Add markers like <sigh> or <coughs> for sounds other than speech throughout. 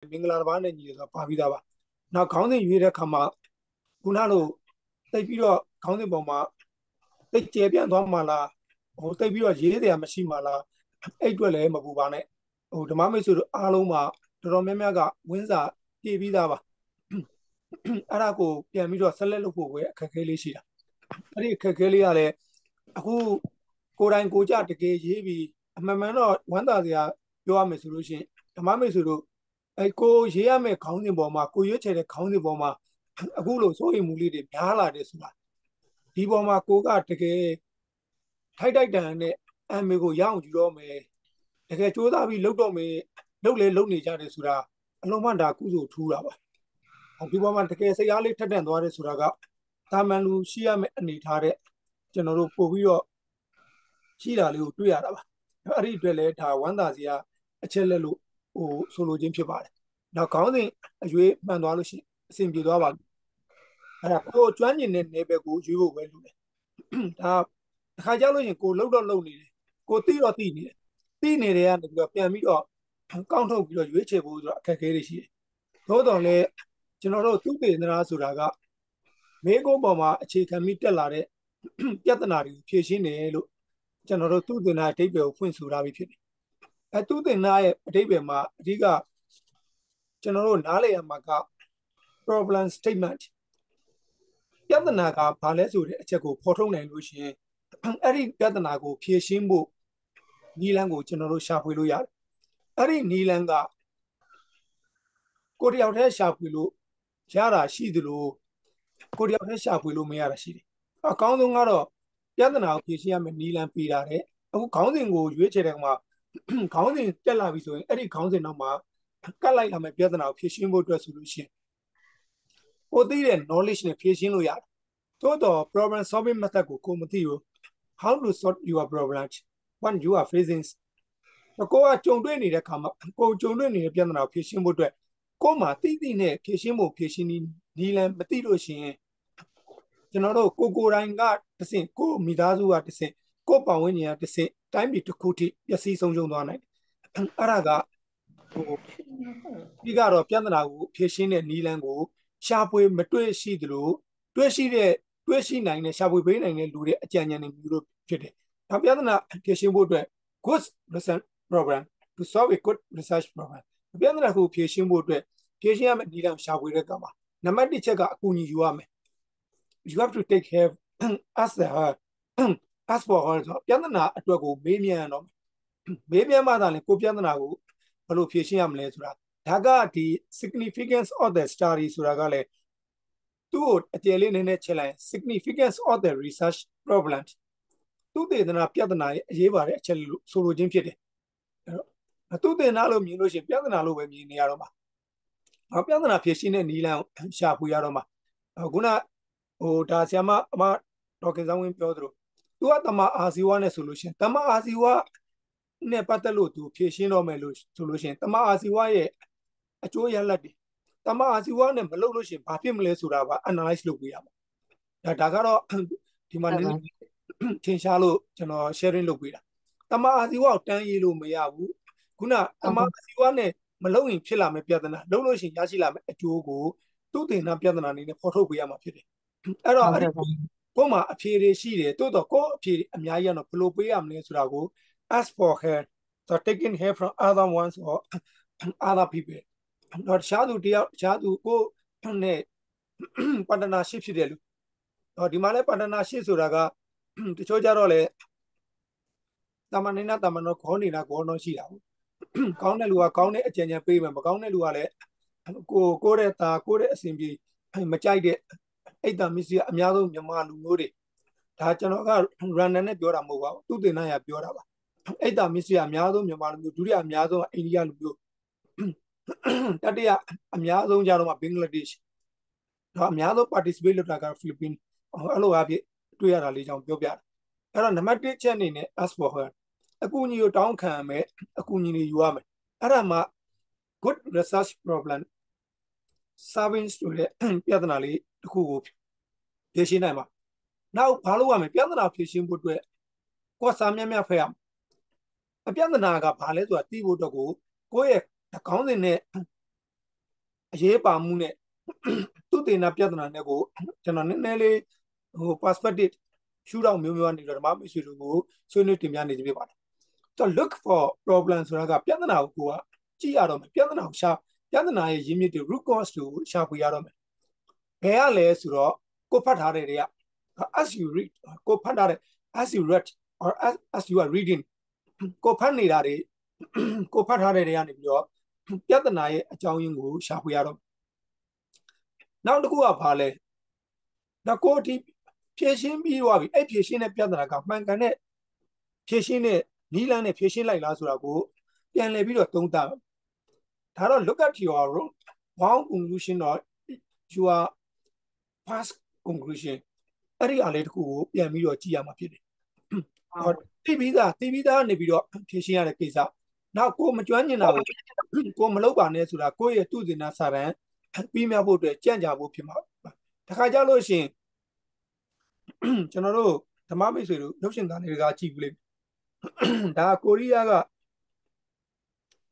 မင်္ဂလာတစ်ပါးနဲ့ညီတယ်ဆိုတာပါပြီးသားပါနောက်ခေါင်းစဉ်ရွေးတဲ့ခါမှာခုနလိုတိတ်ပြီးတော့ခေါင်းစဉ်ပေါ်မှာတိတ်ကျဲပြန့်သွားမှလားဟိုတိတ်ပြီးတော့ရေးတယ်မရှိမှလားအဲ့အတွက်လည်းမပူပါနဲ့ဟိုဓမ္မမိတ်ဆွေတို့အားလုံးမှာတော်တော်များများကဝင်းစာပြေးပြီးသားပါအဲ့ဒါကိုပြန်ပြီးတော့ဆက်လက်လုပ်ဖို့ပဲအခက်အခဲလေးရှိတာအဲ့ဒီအခက်အခဲလေးကလည်းအခုကိုယ်တိုင်ကိုကြတကယ်ရေးပြီးအမှန်မှန်တော့ဝမ်းသာစရာပြောရမယ်ဆိုလို့ရှိရင်ဓမ္မမိတ်ဆွေတို့ အဲကိုရေးရမယ့်ခေါင်းစဉ်ပေါ်မှာကိုရွေးချယ်တဲ့ခေါင်းစဉ်ပေါ်မှာအခုလိုစိုးရိမ်မှုလေးတွေများလာတယ်ဆိုတာဒီပေါ်မှာကိုကတကယ်ထိုက်တိုက်တန်နဲ့အမေကိုရအောင်ယူတော့မယ်တကယ်စူးစမ်းပြီးလုပ်တော့မယ်လုပ်လေလုပ်နေကြတယ်ဆိုတာအလုံးမဒါကုစုထူးတာပါဒီပေါ်မှာတကယ်စိတ်အားလေးထက်တန့်သွားတယ်ဆိုတာကတာမန်လူရှိရမယ့်အနေထားတဲ့ကျွန်တော်တို့ပို့ပြီးတော့ရှိတာလေးကိုတွေ့ရတာပါအဲ့ဒီအတွက်လည်းဒါဝမ်းသာစရာအချက်လက်လို့ဟိုဆိုလိုခြင်းဖြစ်ပါတယ် နောက်ခေါင်းစဉ်အရွေးမှန်သွားလို့ရှိရင်အဆင်ပြေသွားပါပြီအဲ့ဒါကိုကျွမ်းကျင်တဲ့နယ်ပယ်ကိုရွေးဖို့ပဲလုပ်တယ်ဒါတစ်ခါကြောက်လို့ရှင်ကိုလှုပ်တော့လှုပ်နေတယ်ကိုသိတော့သိနေတယ်သိနေတယ်ကနေပြီးတော့ပြန်ပြီးတော့ကောင်းထုတ်ပြီးတော့ရွေးချယ်ဖို့ဆိုတော့အခက်အခဲတွေရှိတယ်သို့တော်လည်းကျွန်တော်တို့သူပေနရာဆိုတာကမေကုန်းပေါ်မှာအခြေခံပြီးတက်လာတဲ့ပြဿနာတွေကိုဖြေရှင်းတယ်လို့ကျွန်တော်တို့သူတင်နာအဓိပ္ပာယ်ကိုဖွင့်ဆိုထားပြီးဖြစ်တယ်အဲသူတင်နာရဲ့အဓိပ္ပာယ်မှာအဓိက ကျွန်တော်တို့နားလည်ရမှာက problem statement ပြဿနာကဘာလဲဆိုတဲ့အချက်ကိုဖော်ထုတ်နိုင်လို့ရှိရင်အဲ့ဒီပြဿနာကိုဖြေရှင်းဖို့နီလန်းကိုကျွန်တော်တို့ရှာဖွေလို့ရတယ်အဲ့ဒီနီလန်းကကိုတယောက်တည်းရှာဖွေလို့ရတာရှိသလိုကိုတယောက်တည်းရှာဖွေလို့မရတာရှိတယ်အကောင်းဆုံးကတော့ပြဿနာကိုဖြေရှင်းရမယ်နီလန်းပေးတာတဲ့အခုခေါင်းစဉ်ကိုရွေးချယ်တဲ့မှာခေါင်းစဉ်တက်လာပြီဆိုရင်အဲ့ဒီခေါင်းစဉ်တော့မှ ကတ်လိုက်လာမယ့်ပြဿနာကိုဖြေရှင်းဖို့အတွက်ဆိုလို့ရှိရင်ကိုသိတဲ့ knowledge နဲ့ဖြေရှင်းလို့ရတယ်သို့တော့ problem solving method ကိုကိုမသိဘူး how to solve your problem when you are facing ကိုကကြုံတွေ့နေတဲ့ခါမှာကိုကြုံတွေ့နေတဲ့ပြဿနာကိုဖြေရှင်းဖို့အတွက်ကိုမှသိသိနဲ့ဖြေရှင်းဖို့ဖြေရှင်းနီးလန်းမသိလို့ရှိရင်ကျွန်တော်တို့ကိုကိုတိုင်းကတဆင့်ကိုမိသားစုကတဆင့်ကိုပတ်ဝန်းကျင်ကတဆင့်တိုင်းပြည်တစ်ခုထိပျက်စီးဆုံးရှုံးသွားနိုင်တယ်အဲ့ဒါကဟို ပြီးကတော့ပြဿနာကိုဖြေရှင်းတဲ့နီးလန်းကိုရှားပွေမတွေ့ရှိသလိုတွေ့ရှိတဲ့တွေ့ရှိနိုင်တဲ့ရှားပွေပေးနိုင်တဲ့လူတွေအကြံဉာဏ်တွေမျိုးလို့ဖြစ်တယ်။ဒါပြဿနာဖြေရှင်းဖို့အတွက် good research program to solve a good research program ပြဿနာကိုဖြေရှင်းဖို့အတွက်ဖြေရှင်းရမယ့်နည်းလမ်းရှာဖွေတဲ့ကမှာနံပါတ်1ချက်ကအကူအညီယူရမယ် you have to take care as the as for her ဆိုပြဿနာအတွက်ကိုမေးမြန်းတော့မေးမြန်းမှသာလေကိုပြဿနာကို ဘယ်လိုဖြေရှင်းရမလဲဆိုတာဒါကဒီ significance of the study ဆိုတာကလည်းသူ့ကိုအကျယ်လေးနည်းနည်းချက်လိုက် significance of the research problem သူတေသနာပြဿနာရဲ့အရေးပါတဲ့အချက်လို့ဆိုလိုခြင်းဖြစ်တယ်အဲ့တော့သူတေသနာလို့မြင်လို့ရှိရင်ပြဿနာလို့ပဲမြင်နေရတော့မှာပြဿနာဖြေရှင်းတဲ့နည်းလမ်းရှာဖွေရတော့မှာခုနဟိုဒါဆရာမအမဒေါက်ကင်ဆောင်ဝင်းပြောသလိုသူကတမအာဇီဝနဲ့ဆိုလို့ရှိရင်တမအာဇီဝ နဲ့ပတ်သက်လို့သူဖြေရှင်းတော့မယ်လို့ဆိုလို့ရှိရင်တမအာဇီဝရဲ့အကျိုးရလဒ်တွေတမအာဇီဝနဲ့မလုပ်လို့ရှိရင်ဘာဖြစ်မလဲဆိုတာပါ analyze လုပ်ပေးရမှာဒါဒါကတော့ဒီမှာနည်းနည်းထင်ရှားလို့ကျွန်တော် sharing လုပ်ပေးတာတမအာဇီဝကိုတန်းရေးလို့မရဘူးခုနတမအာဇီဝနဲ့မလုပ်ရင်ဖြစ်လာမယ့်ပြဿနာလုပ်လို့ရှိရင်ရရှိလာမယ့်အကျိုးကိုသူ့တင်နာပြဿနာအနေနဲ့ဖော်ထုတ်ပေးရမှာဖြစ်တယ်အဲ့တော့အဲ့ကို့မှာအဖြေတွေရှိတယ်တိုးတော့ကို့အဖြေအများကြီးကတော့ဘယ်လိုပေးရမလဲဆိုတာကို ask for help so taking help from other ones or other people တော့ရှားသူတယောက်ရှားသူကိုနဲ့ပတနာရှိဖြစ်တယ်လို့တော့ဒီမှာလဲပတနာရှိဆိုတာကတချို့ကြတော့လေတမနိနာတမနောခေါင်းနေတာခေါင်းတော့ရှိတာဘူးကောင်းတဲ့လူကကောင်းတဲ့အကြံဉာဏ်ပေးမယ်မကောင်းတဲ့လူကလည်းကိုကိုတဲ့ตาကိုတဲ့အစဉ်ပြေမကြိုက်တဲ့အိတ်တမစ္စည်းအများဆုံးမြန်မာလူမျိုးတွေဒါကျွန်တော်က random နဲ့ပြောတာမဟုတ်ပါဘူးသူတင်နာရပြောတာပါ အိတ်တမစ္စည်းအများဆုံးမြန်မာလူမျိုးဒုတိယအများဆုံးအိန္ဒိယလူမျိုးတတိယအများဆုံးကြတော့မှဘင်္ဂလားဒေ့ရှ်တော့အများဆုံး participate လုပ်တာကဖိလစ်ပင်းအဲ့လိုအဖြစ်တွေ့ရတာလေးကြောင့်ပြောပြတာအဲ့တော့နံပါတ်1ချက်အနေနဲ့ ask for her အကူအညီကိုတောင်းခံမယ်အကူအညီတွေယူရမယ်အဲ့ဒါမှ good research problem service ဆိုတဲ့ပြဿနာလေးတစ်ခုကိုဖြေရှင်းနိုင်မှာနောက်ဘာလို့ရမလဲပြဿနာဖြေရှင်းဖို့အတွက်ကိုယ်စာမြတ်မြတ်ဖတ်ရမယ် အပြဿနာကဘာလဲဆိုတာသိဖို့အတွက်ကိုကိုယ့်ရဲ့ခေါင်းစဉ်နဲ့အရေးပါမှုနဲ့သူတည်နာပြဿနာနဲ့ကိုကျွန်တော်နည်းနည်းလေးဟို perspective ရှုထောင့်မျိုးမျိုးကနေတော့ဓမ္မမိတ်ဆွေတို့ကိုဆွေးနွေးတင်ပြနေခြင်းဖြစ်ပါတယ်။တော့ look for problem ဆိုတာကပြဿနာကိုကိုကကြည့်ရတော့မယ်ပြဿနာကိုရှာပြဿနာရဲ့ရင်းမြစ်တွေ root cause ကိုရှာဖွေရတော့မယ်။ဘယ်ကလဲဆိုတော့ကိုဖတ်ထားတဲ့တွေက as you read ကိုဖတ်ထားတဲ့ as you read or as, as you are reading ကိုဖတ်နေတာတွေကိုဖတ်ထားတဲ့တွေကနေပြီးတော့ပြဿနာရဲ့အကြောင်းရင်းကိုရှာဖွေရတော့နောက်တစ်ခုကဘာလဲဒါကိုဒီဖြည့်ရှင်းပြီးသွားပြီအဲ့ဖြည့်ရှင်းတဲ့ပြဿနာကမှန်ကန်တဲ့ဖြည့်ရှင်းတဲ့နီးလန်းနဲ့ဖြည့်ရှင်းလိုက်လားဆိုတာကိုပြန်လည်ပြီးတော့သုံးသပ်ဒါတော့ look at your wrong conclusion or your past conclusion အဲ့ဒီအလေးတစ်ခုကိုပြန်ပြီးတော့ကြည့်ရမှာဖြစ်တယ် ဟောတိပြီးသားတိပြီးသားနေပြီးတော့ဖြည့်ရှင်းရတဲ့ကိစ္စနောက်ကိုမကျွမ်းကျင်တာကိုကိုမလုပ်ပါနဲ့ဆိုတာကိုယ့်ရဲ့သူ့စင်နာစာရန်ပြီးမြောက်ဖို့အတွက်ကြံ့ကြာဖို့ဖြစ်မှာတခါကြလို့ရှိရင်ကျွန်တော်တို့ဓမ္မမိတ်ဆွေတို့ရုပ်ရှင်သားတွေကကြည့်ဘူးလေဒါကိုရီးယားက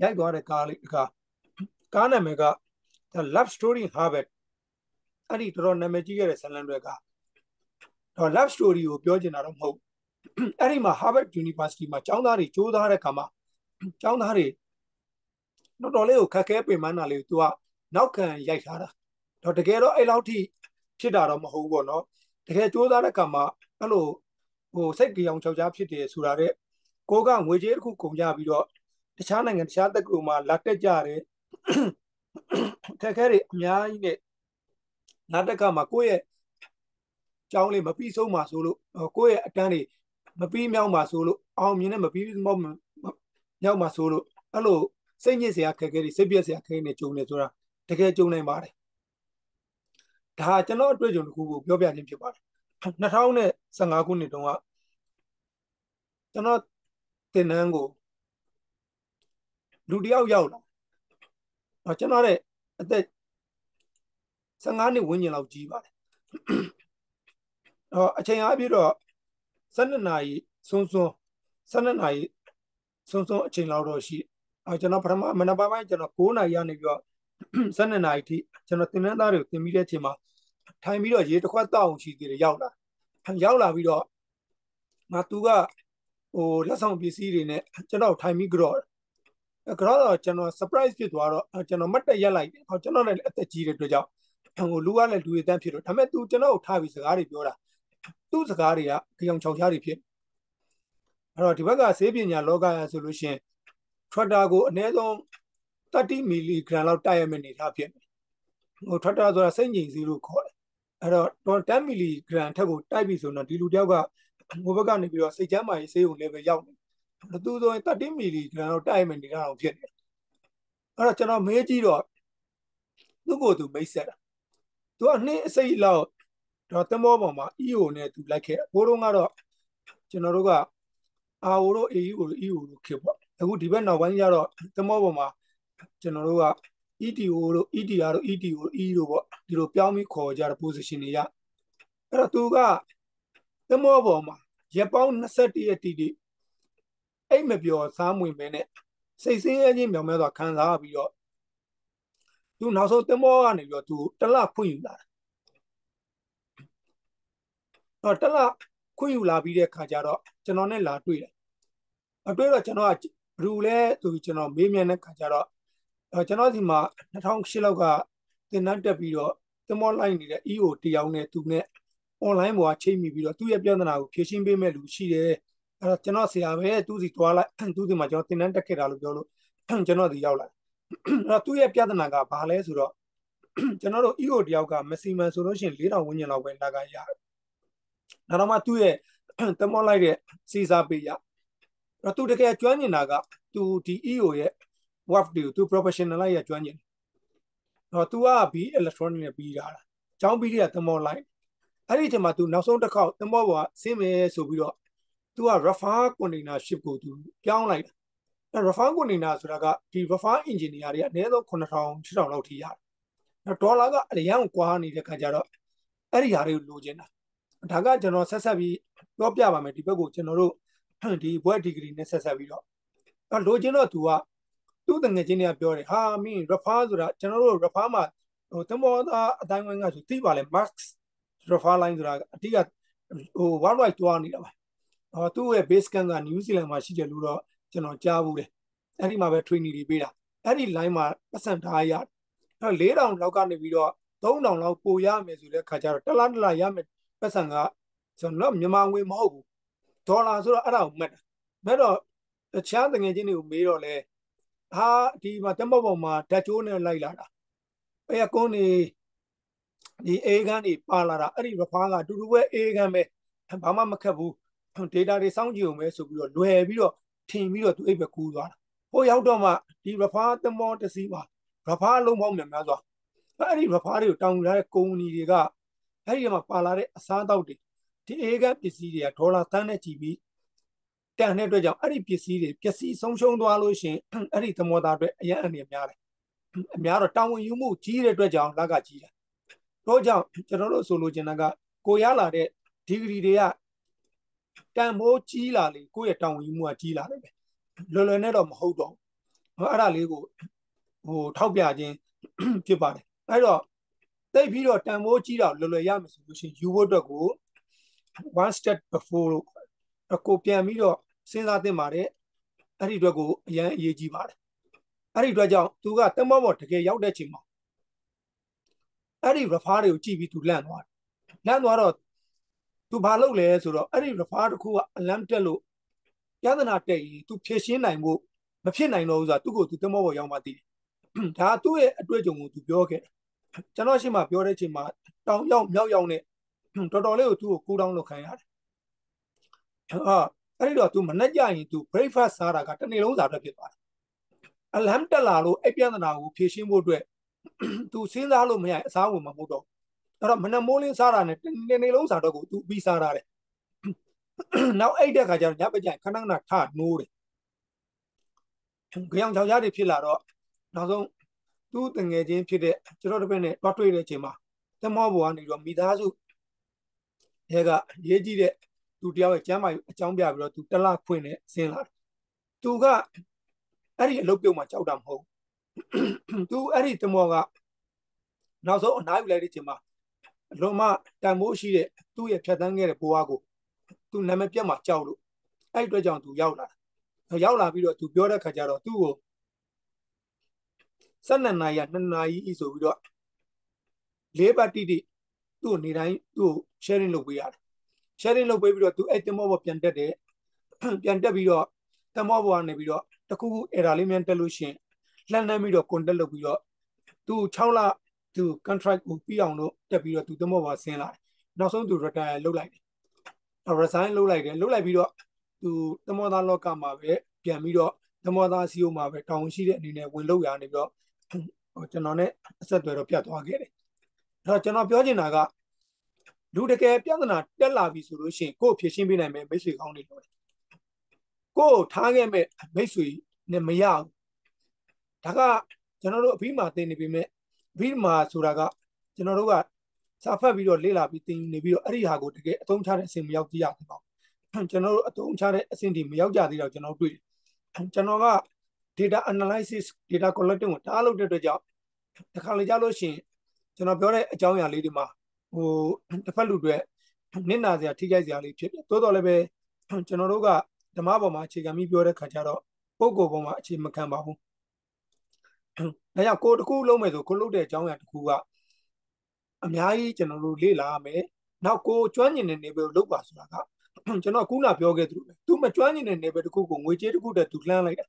ရိုက်သွားတဲ့ကားလေးကကားနာမည်က The Love Story Harvard အဲ့ဒီတော်တော်နာမည်ကြီးခဲ့တဲ့ဇာတ်လမ်းတွေကတော့ love story ကိုပြောချင်တာတော့မဟုတ် အဲ့ဒီမှာ Harvard University မှာကျောင်းသားတွေစူးစမ်းတဲ့ခါမှာကျောင်းသားတွေတော်တော်လေးကိုခက်ခဲပင်ပန်းတာလေးကို तू ကနောက်ခံရိုက်ထားတာတော့တကယ်တော့အဲ့လောက်ထိဖြစ်တာတော့မဟုတ်ဘူးပေါ့နော်တကယ်စူးစမ်းတဲ့ခါမှာအဲ့လိုဟိုစိတ်ကြောင်ချောက်ကြားဖြစ်တယ်ဆိုတာတဲ့ကိုကငွေကြေးတစ်ခုကုန်ကြပြီးတော့တခြားနိုင်ငံတခြားတက္ကသိုလ်မှာလာတက်ကြတယ်ခက်ခဲတွေအများကြီးနဲ့နာတက်ကမှာကိုယ့်ရဲ့ကျောင်းလေးမပြီးဆုံးပါဆိုလို့ကိုယ့်ရဲ့အတန်းတွေ မပြီးမြောက်ပါဆိုလို့အောင်မြင်နဲ့မပြီးမောက်မြောက်ပါဆိုလို့အဲ့လိုစိတ်ညစ်စရာခက်ခဲတွေစိတ်ပြက်စရာခက်ခဲနေကြုံနေဆိုတာတကယ်ကြုံနိုင်ပါတယ်ဒါကျွန်တော်အတွေ့အကြုံတစ်ခုကိုပြောပြခြင်းဖြစ်ပါတယ်2015ခုနှစ်တုန်းကကျွန်တော်တင်နန်းကိုလူတယောက်ရောက်လာတော့ကျွန်တော်ရဲ့အသက်15နှစ်ဝန်းကျင်လောက်ကြီးပါတယ်တော့အချိန်အားဖြင့်တော့ 12နာရီစွန်းစွန်း12နာရီစွန်းစွန်းအချိန်လောက်တော့ရှိအဲကျွန်တော်ပထမမနက်ပိုင်းကျွန်တော်9နာရီကနေပြီးတော့12နာရီထိကျွန်တော်တင်နန်းသားတွေကိုတင်ပြီးတဲ့အချိန်မှာထိုင်ပြီးတော့ရေတစ်ခွက်တောက်အောင်ရှိသေးတယ်ရောက်လာရောက်လာပြီးတော့ငါသူကဟိုလက်ဆောင်ပစ္စည်းတွေနဲ့ကျွန်တော်ထိုင်ပြီးကြော့ကြော့တော့ကျွန်တော် surprise ဖြစ်သွားတော့ကျွန်တော်မတ်တက်ရက်လိုက်ဟောကျွန်တော်လည်းအသက်ကြီးတဲ့အတွက်ကြောင့်ဟိုလူကလည်းလူရတန်းဖြစ်တော့ဒါပေမဲ့ तू ကျွန်တော်ကိုထားပြီးစကားတွေပြောတာ သူ့စကားတွေကကြောင်ချောင်ချားတွေဖြစ်အဲ့တော့ဒီဘက်ကဆေးပညာလောကရဆိုလို့ရှိရင် Twitter ကိုအနည်းဆုံး30မီလီဂရမ်လောက်တိုက်ရမယ့်အနေထားဖြစ်ဟို Twitter ဆိုတာစိတ်ငြိမ်စီလို့ခေါ်တယ်အဲ့တော့10မီလီဂရမ်ထက်ကိုတိုက်ပြီဆိုတော့ဒီလူတယောက်ကဟိုဘက်ကနေပြီးတော့စိတ်ချမ်းမာရေးဆေးုံ level ရောက်နေသူဆိုရင်30မီလီဂရမ်လောက်တိုက်ရမယ့်အနေထားအောင်ဖြစ်နေအဲ့တော့ကျွန်တော်မေးကြည့်တော့သူ့ကိုယ်သူမိတ်ဆက်တာသူကနှစ်အစိတ်လောက် တော့တမောပေါ်မှာ EO နဲ့သူလိုက်ခဲ့ဘိုးတို့ကတော့ကျွန်တော်တို့က AO တို့ AU တို့ EO တို့ခေပေါ့အခုဒီဘက်နောက်ပိုင်းကျတော့တမောပေါ်မှာကျွန်တော်တို့က ETO တို့ ETR တို့ ETO တို့ E တို့ပေါ့ဒီလိုပြောင်းပြီးခေါ်ကြတဲ့ position တွေရအဲ့တော့သူကတမောပေါ်မှာရက်ပေါင်း21ရက်တီတီအိတ်မပြောစားမွင်ပဲနဲ့စိတ်ဆင်းရဲခြင်းမြောင်များစွာခံစားပြီးတော့သူနောက်ဆုံးတမောကနေပြီးတော့သူတလဖွင့်ယူလာတော့ တလခွင့်ယူလာပြီးတဲ့ခါကျတော့ကျွန်တော်နဲ့လာတွေ့တယ်အတွေ့တော့ကျွန်တော်ကဘလူလဲသူကျွန်တော်မေးမြန်းတဲ့ခါကျတော့ကျွန်တော်ဒီမှာ2008လောက်ကသင်တန်းတက်ပြီးတော့တမောလိုက်နေတဲ့ EO တယောက်နဲ့သူနဲ့ online ပေါ်ကချိန်မိပြီးတော့သူ့ရဲ့ပြဿနာကိုဖြေရှင်းပေးမဲ့လူရှိတယ်အဲ့တော့ကျွန်တော်ဆရာပဲသူ့စီတွားလိုက်သူ့စီမှာကျွန်တော်သင်တန်းတက်ခဲ့တာလို့ပြောလို့ကျွန်တော်ဒီရောက်လာအဲ့တော့သူ့ရဲ့ပြဿနာကဘာလဲဆိုတော့ကျွန်တော်တို့ EO တယောက်ကမစီမံဆိုလို့ရှိရင်4000ဝန်းကျင်လောက်ပဲလာကရတယ် နောက်တော့မှသူ့ရဲ့တမောလိုက်တဲ့စီစာပေးရတော့သူတကယ်ကျွမ်းကျင်တာကသူဒီ EO ရဲ့ WAF တွေကိုသူ professional လိုက်ရကျွမ်းကျင်တော့သူကဘီ electronic နဲ့ပြီးတာလားចောင်းပြီးတဲ့တမောလိုက်အဲ့ဒီအချိန်မှာသူနောက်ဆုံးတစ်ခေါက်တမောပေါ်ဆင်းမယ်ဆိုပြီးတော့သူက rafa container ship ကိုသူပြောင်းလိုက်တာအဲ့ rafa container ဆိုတာကဒီ rafa engineer တွေကအနည်းဆုံး9000 6000လောက်ထိရတယ်ဒေါ်လာကအရန်ကွာနေတဲ့ခါကျတော့အဲ့ဒီဟာတွေကိုလိုချင်တာ ဒါကကျွန်တော်ဆက်ဆက်ပြီးပြောပြပါမယ်ဒီဘက်ကိုကျွန်တော်တို့ဒီဘွဲ့ဒီဂရီနဲ့ဆက်ဆက်ပြီးတော့အဲလိုချင်တော့ तू ကသူ့တငယ်ချင်းတွေကပြောတယ်ဟာမင်း refer ဆိုတာကျွန်တော်တို့ refer မှာဟိုတမောသားအတိုင်းဝိုင်းကဆိုသိပါလေ max refer line ဆိုတာအတိကဟို one right တွားနေတာပါဟောသူ့ရဲ့ base camp က New Zealand မှာရှိတယ်လို့တော့ကျွန်တော်ကြားဘူးတယ်အဲ့ဒီမှာပဲ training တွေပေးတာအဲ့ဒီ line မှာပတ်စံထားရအဲ့4000လောက်ကနေပြီးတော့3000လောက်ပိုရမယ်ဆိုတဲ့ခါကျတော့တလားတလားရမယ် ပတ်စံကကျွန်တော်မြန်မာငွေမဟုတ်ဘူးဒေါ်လာဆိုတော့အဲ့ဒါကိုမှတ်တာမှတ်တော့တခြားတငယ်ချင်းတွေကိုမေးတော့လဲဟာဒီမှာတမတ်ပေါ်မှာဓာတ်ကြိုးနဲ့လိုက်လာတာအဲကွန်းနေဒီအေးခန်းတွေပါလာတာအဲ့ဒီရဖားကတူတူပဲအေးခန်းပဲဘာမှမခက်ဘူး data တွေစောင့်ကြည့်အောင်ပဲဆိုပြီးတော့လွယ်ပြီးတော့ထင်ပြီးတော့သူအိပ်ပဲကူးသွားတာဟိုရောက်တော့မှဒီရဖားတမောတစီပါရဖားလုံးပေါင်းများများစွာအဲ့ဒီရဖားတွေကိုတောင်းလာတဲ့ကုမ္ပဏီတွေက အဲ့ဒီမှာပါလာတဲ့အစားအသောက်တွေဒီအေးခန်းပစ္စည်းတွေကဒေါ်လာတန်းနဲ့ကြည့်ပြီးတန်တဲ့အတွက်ကြောင့်အဲ့ဒီပစ္စည်းတွေပစ္စည်းဆုံးရှုံးသွားလို့ရှင်အဲ့ဒီသမောသားအတွက်အရန်အနေများတယ်အများတော့တာဝန်ယူမှုကြီးတဲ့အတွက်ကြောင့်လက်ကကြီးတယ်တို့ကြောင့်ကျွန်တော်တို့ဆိုလိုချင်တာကကိုရလာတဲ့ဒီဂရီတွေကတန်ဖိုးကြီးလာလေကိုယ့်ရဲ့တာဝန်ယူမှုကကြီးလာတယ်ပဲလွယ်လွယ်နဲ့တော့မဟုတ်တော့ဘူးအဲ့ဒါလေးကိုဟိုထောက်ပြခြင်းဖြစ်ပါတယ်အဲ့တော့ သိပြီးတော့တန်ဖိုးကြီးတာလွယ်လွယ်ရမယ်ဆိုလို့ရှိရင်ယူဖို့အတွက်ကို one step before ကိုပြန်ပြီးတော့စဉ်းစားသင့်ပါတယ်အဲ့ဒီအတွက်ကိုအရန်အရေးကြီးပါတယ်အဲ့ဒီအတွက်ကြောင့်သူကတမောမောတကယ်ရောက်တဲ့ချိန်မှာအဲ့ဒီ refer တွေကိုကြည့်ပြီးသူလန့်သွားတယ်လန့်သွားတော့သူဘာလုပ်လဲဆိုတော့အဲ့ဒီ refer တစ်ခုကအလန့်တက်လို့ပြဿနာတက်ရင်သူဖြေရှင်းနိုင်ဖို့မဖြစ်နိုင်တော့ဘူးဆိုတာသူ့ကိုသူတမောပေါ်ရောက်မှသိတယ်ဒါသူ့ရဲ့အတွေ့အကြုံကိုသူပြောခဲ့တယ် ကျွန်တော်ရှိမှပြောတဲ့ချိန်မှာတောင်ရောက်မြောက်ရောက်နဲ့တော်တော်လေးကိုသူ့ကိုကူးတောင်းလုပ်ခံရတယ်အာအဲ့ဒီတော့ तू မနှက်ကြရင် तू breakfast စားတာကတစ်နေ့လုံးစားအတွက်ဖြစ်သွားတယ်အလမ်တက်လာလို့အဲ့ပြဿနာကိုဖြေရှင်းဖို့အတွက် तू စဉ်းစားလို့မရအစားဝင်မှာမဟုတ်တော့အဲ့တော့မနက်မိုးလင်းစားတာနဲ့တစ်နေ့လုံးစားတော့ကို तू ပြီးစားရတယ်နောက်အဲ့တဲ့ခါကျတော့ညပကြိုင်ခဏခဏထနိုးတယ်ကြောင်ချောင်ကြားတွေဖြစ်လာတော့နောက်ဆုံး သူ့တငယ်ချင်းဖြစ်တဲ့ကျွန်တော်တို့ဘက်နဲ့တွားတွေ့တဲ့အချိန်မှာတမောဘောကနေတော့မိသားစုရဲကရေးကြည့်တဲ့သူတယောက်ရဲ့ကျမ်းမာရေးအကြောင်းပြပြီးတော့သူတလဖွင့်နဲ့ဆင်းလာတယ်သူကအဲ့ဒီအလုပ်ပြုတ်မှာကြောက်တာမဟုတ်သူအဲ့ဒီတမောကနောက်ဆုံးအနားယူလိုက်တဲ့ချိန်မှာလွန်မတန်မိုးရှိတဲ့သူ့ရဲ့ဖြတ်တန်းခဲ့တဲ့ဘဝကိုသူနာမည်ပြတ်မှာကြောက်လို့အဲ့ဒီအတွက်ကြောင့်သူရောက်လာတာရောက်လာပြီးတော့သူပြောတဲ့ခါကျတော့သူ့ကို ၁၂နာရီ2နာရီဆိုပြီးတော့လေးပတ်တိတိသူ့နေတိုင်းသူ့ကို sharing လုပ်ပေးရတယ် sharing လုပ်ပေးပြီးတော့သူအဲ့တင်မောပေါ်ပြန်တက်တယ်ပြန်တက်ပြီးတော့တင်မောပေါ်ကနေပြီးတော့တခုခု error လေးမြန်တက်လို့ရှင်လှမ်းနှမ်းပြီးတော့ contact လုပ်ပြီးတော့သူ6လသူ contract ကိုပြီးအောင်လို့တက်ပြီးတော့သူတင်မောပေါ်ဆင်းလာတယ်နောက်ဆုံးသူ retire လုပ်လိုက်တယ် resign လုပ်လိုက်တယ်လုပ်လိုက်ပြီးတော့သူတင်မောသားလောကမှာပဲပြန်ပြီးတော့တင်မောသားစီယိုမှာပဲတောင်းရှိတဲ့အနေနဲ့ဝင်လုပ်ရနေပြီးတော့ ဟိုကျွန်တော်နဲ့အဆက်အသွယ်တော့ပြတ်သွားခဲ့တယ်အဲ့တော့ကျွန်တော်ပြောချင်တာကလူတကယ်ပြဿနာတက်လာပြီဆိုလို့ရှိရင်ကို့ဖြေရှင်းပေးနိုင်မယ်မိတ်ဆွေကောင်းတွေလို့ကို့ထားခဲ့မဲ့မိတ်ဆွေနဲ့မရဘူးဒါကကျွန်တော်တို့အပြီးမှာသင်နေပြီမဲ့အပြီးမှာဆိုတာကကျွန်တော်တို့ကစာဖတ်ပြီးတော့လေ့လာပြီးသင်နေပြီးတော့အဲ့ဒီဟာကိုတကယ်အသုံးချတဲ့အဆင့်မရောက်ကြရဘူးပေါ့ကျွန်တော်တို့အသုံးချတဲ့အဆင့်ဒီမရောက်ကြသေးတော့ကျွန်တော်တွေ့ကျွန်တော်က data analysis data collecting ကိုတားလုပ်တဲ့အတွက်ကြောင့်တစ်ခါလေကြားလို့ရှိရင်ကျွန်တော်ပြောတဲ့အကြောင်းအရာလေးတွေမှာဟိုတစ်ဖက်လူတွေနစ်နာစရာထိခိုက်စရာလေးဖြစ်တယ်တိုးတော်လည်းပဲကျွန်တော်တို့ကဓမ္မပေါ်မှာအခြေခံပြီးပြောတဲ့ခါကျတော့ပုံကိုယ်ပေါ်မှာအခြေမခံပါဘူးဒါကြောင့်ကိုတခုလုံးမယ်ဆိုကိုလုပ်တဲ့အကြောင်းအရာတစ်ခုကအများကြီးကျွန်တော်တို့လေ့လာရမယ်နောက်ကိုကျွမ်းကျင်တဲ့နေဘယ်ကိုလုပ်ပါဆိုတာကကျွန်တော်ခုနပြောခဲ့သလိုပဲသူမကျွမ်းကျင်တဲ့နေဘယ်တစ်ခုကိုငွေကြေးတစ်ခုတည်းသူလှမ်းလိုက်တာ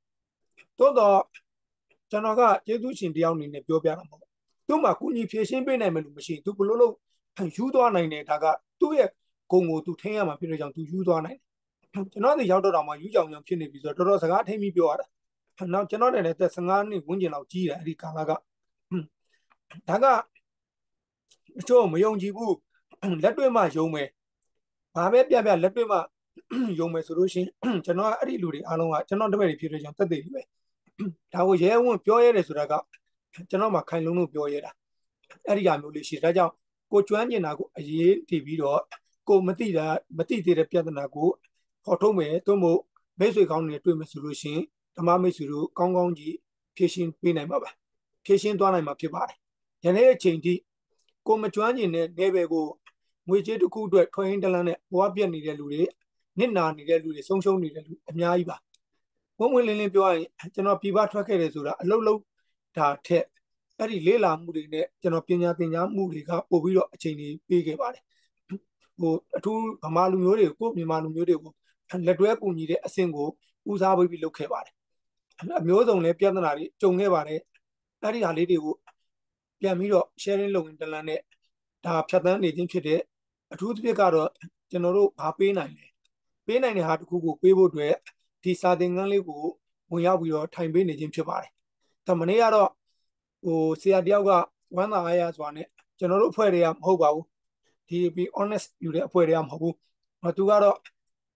တိုးတော့ကျွန်တော်ကကျေးဇူးရှင်တယောက်အနေနဲ့ပြောပြတာမဟုတ်သူ့မှာကုညီဖြည့်ရှင်းပေးနိုင်မယ်လို့မရှိရင်သူဘလို့လို့ယူသွားနိုင်တယ်ဒါကသူ့ရဲ့ဂုံကိုသူထင်းရမှာဖြစ်လို့ကြောင့်သူယူသွားနိုင်တယ်ကျွန်တော်ဒီရောက်တော့တော့မှယူကြောင်ကြောင်ဖြစ်နေပြီဆိုတော့တော်တော်စကားထိမ့်ပြီးပြောရတာနောက်ကျွန်တော်တည်းလည်းသက်15နှစ်ဝန်းကျင်လောက်ကြီးတယ်အဲ့ဒီကာလကဒါကတချို့မယုံကြည်ဘူးလက်တွေ့မှယုံမယ်ဘာပဲပြပြလက်တွေ့မှ ယုံမယ်ဆိုလို့ရှိရင်ကျွန်တော်ကအဲ့ဒီလူတွေအားလုံးကကျွန်တော်တပည့်တွေဖြစ်တဲ့ကြောင့်တက်သေးပြီပဲဒါကိုရဲဝံ့ပြောရဲတယ်ဆိုတာကကျွန်တော်မှခိုင်လုံးလို့ပြောရဲတာအဲ့ဒီကမျိုးလေးရှိတယ်ဒါကြောင့်ကိုကျွမ်းကျင်တာကိုအရေးတည်ပြီးတော့ကိုမသိတာမသိသေးတဲ့ပြဿနာကိုဖော်ထုတ်မယ်သို့မဟုတ်မိတ်ဆွေကောင်းတွေတွေ့မယ်ဆိုလို့ရှိရင်ဓမ္မမိတ်ဆွေတို့ကောင်းကောင်းကြီးဖြည့်ရှင်းပေးနိုင်မှာပါဖြည့်ရှင်းသွားနိုင်မှာဖြစ်ပါတယ်ယနေ့အချိန်ထိကိုမကျွမ်းကျင်တဲ့နေဘယ်ကိုငွေကြေးတစ်ခုအတွက်ထွင်တလန်းနဲ့ဘဝပြတ်နေတဲ့လူတွေ နစ်နာနေတဲ့လူတွေဆုံးရှုံးနေတဲ့လူအများကြီးပါဘုံဝင်လင်းလင်းပြောရရင်ကျွန်တော်ပြပထွက်ခဲ့တယ်ဆိုတာအလုံးလုံးဒါထက်အဲ့ဒီလေးလာမှုတွေနဲ့ကျွန်တော်ပညာသင်ကြားမှုတွေကပို့ပြီးတော့အချိန်ကြီးပေးခဲ့ပါတယ်ဟိုအထူးဗမာလူမျိုးတွေကိုမြန်မာလူမျိုးတွေကိုလက်တွဲကူညီတဲ့အဆင့်ကိုဦးစားပေးပြီးလုပ်ခဲ့ပါတယ်အမျိုးစုံလည်းပြဿနာတွေကြုံခဲ့ပါတယ်အဲ့ဒီဟာလေးတွေကိုပြန်ပြီးတော့ sharing လုပ်ရင်တလန်းနဲ့ဒါဖြတ်သန်းနေခြင်းဖြစ်တဲ့အထူးသဖြင့်ကတော့ကျွန်တော်တို့ဘာပေးနိုင်လဲ ပေးနိုင်တဲ့ဟာတစ်ခုကိုပေးဖို့အတွက်ဒီစာသင်ခန်းလေးကိုဝင်ရောက်ပြီးတော့ထိုင်ပေးနေခြင်းဖြစ်ပါတယ်။ဒါမနေ့ကတော့ဟိုဆရာတယောက်ကဝမ်းသာအားရစွာနဲ့ကျွန်တော်တို့အဖွဲ့တွေကမဟုတ်ပါဘူး။ဒီပြီး honest ယူတဲ့အဖွဲ့တွေကမဟုတ်ဘူး။သူကတော့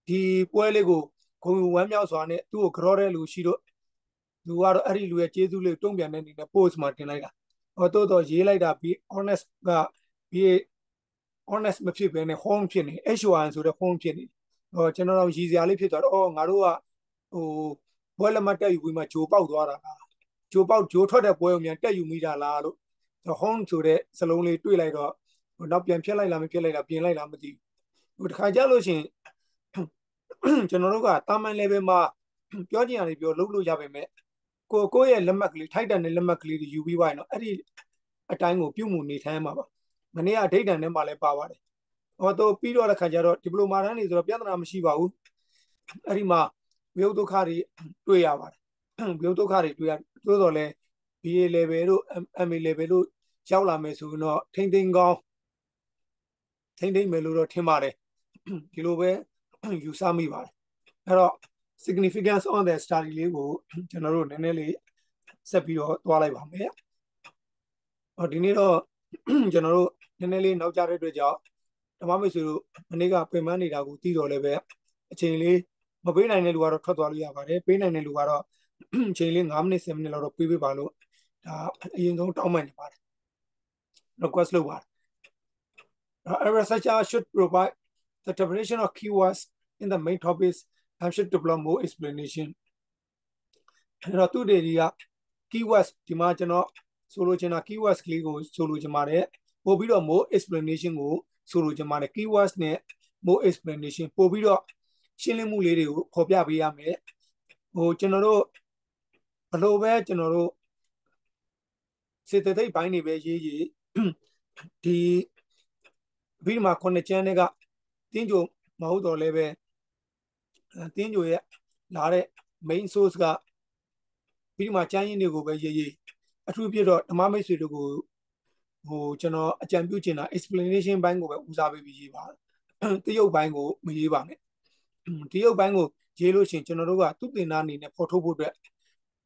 ဒီပွဲလေးကိုဂုဏ်ဝမ်းမြောက်စွာနဲ့သူ့ကိုကြောတဲ့လူရှိတော့သူကတော့အဲ့ဒီလူရဲ့ကျေးဇူးလေးတုံ့ပြန်တဲ့အနေနဲ့ post မှာတင်လိုက်တာ။ဟောတော့တော့ရေးလိုက်တာပြီး honest ကပြီး honest မဖြစ်ဘဲနဲ့ home ဖြစ်နေ HON ဆိုတဲ့ home ဖြစ်နေ ဟောကျွန်တော်တို့ရည်စရာလေးဖြစ်သွားတော့အော်ငါတို့ကဟိုဘွဲလက်မတက်ယူပြီးမှဂျိုပေါက်သွားတာလားဂျိုပေါက်ဂျိုထွက်တဲ့ပွဲကိုမြန်တက်ယူမိတာလားလို့ home ဆိုတဲ့စလုံးလေးတွေ့လိုက်တော့နောက်ပြန်ဖြတ်လိုက်လားမဖြတ်လိုက်လားပြင်လိုက်လားမသိဘူးဟိုတခါကြလို့ရှင်ကျွန်တော်တို့ကတာမန် level မှာပြောချင်ရတယ်ပြောလုပ်လို့ရပါမယ်ကိုကိုရဲ့လက်မှတ်ကလေးထိုက်တန်တဲ့လက်မှတ်ကလေးတွေယူပြီးပါရင်တော့အဲ့ဒီအတိုင်းကိုပြုမှုနေထိုင်မှာပါမနေ့ကအဓိဋ္ဌာန်ထဲမှာလည်းပါပါတယ် ဟောတော့ပြီးတော့တဲ့ခါကျတော့ဒီပလိုမာတန်းနေဆိုတော့ပြဿနာမရှိပါဘူးအဲ့ဒီမှာဝိယုဒုက္ခတွေတွေ့ရပါတယ်ဝိယုဒုက္ခတွေတွေ့ရသို့တော်လည်း BA level တို့ MA level တို့ရောက်လာမယ်ဆိုရင်တော့ထိမ့်သိမ့်ကောင်းထိမ့်သိမ့်မယ်လို့တော့ထင်ပါတယ်ဒီလိုပဲယူဆမိပါတယ်အဲ့တော့ significance on the study လေးကိုကျွန်တော်တို့နည်းနည်းလေးဆက်ပြီးတော့သွားလိုက်ပါမယ်ဟောဒီနေ့တော့ကျွန်တော်တို့နည်းနည်းလေးနောက်ကျတဲ့အတွက်ကြောင့် ဓမ္မမိတ်ဆွေတို့မနေ့ကပြင်ပန်းနေတာကိုသိတော်လည်းပဲအချိန်လေးမပေးနိုင်တဲ့လူကတော့ထွက်သွားလို့ရပါတယ်ပေးနိုင်တဲ့လူကတော့အချိန်လေး9မိနစ်10မိနစ်လောက်တော့ပေးပေးပါလို့ဒါအရင်ဆုံးတောင်းပန်နေပါတယ် request လုပ်ပါတယ် A researcher should provide the definition of keywords in the main topics and should develop more explanation အဲ့တော့သူတွေက keywords ဒီမှာကျွန်တော်ဆိုလိုချင်တာ keywords ကလေးကိုဆိုလိုချင်ပါတယ်ပို့ပြီးတော့ more explanation ကို ဆိုလိုချင်ပါတယ် keywords နဲ့ more explanation ပို့ပြီးတော့ရှင်းလင်းမှုလေးတွေကိုဖော်ပြပေးရမယ်ဟိုကျွန်တော်တို့ဘလို့ပဲကျွန်တော်တို့စေတသိက်ပိုင်းတွေပဲရေးရေးဒီဘီမှာခုနှစ်ချမ်းတွေကတင်းကြိုမဟုတ်တော့လည်းပဲတင်းကြိုရဲ့လာတဲ့ main source ကဘီမှာချမ်းရင်းတွေကိုပဲရေးရေးအထူးပြတော့ဓမ္မမိတ်ဆွေတို့ကို ဟိုကျွန်တော်အကြံပြုချင်တာ explanation ဘိုင်းကိုပဲဦးစားပေးပြီးရေးပါတရုတ်ဘိုင်းကိုမရေးပါနဲ့တရုတ်ဘိုင်းကိုရေးလို့ရှိရင်ကျွန်တော်တို့ကသူတင်သားအနေနဲ့ဖော်ထုတ်ဖို့အတွက်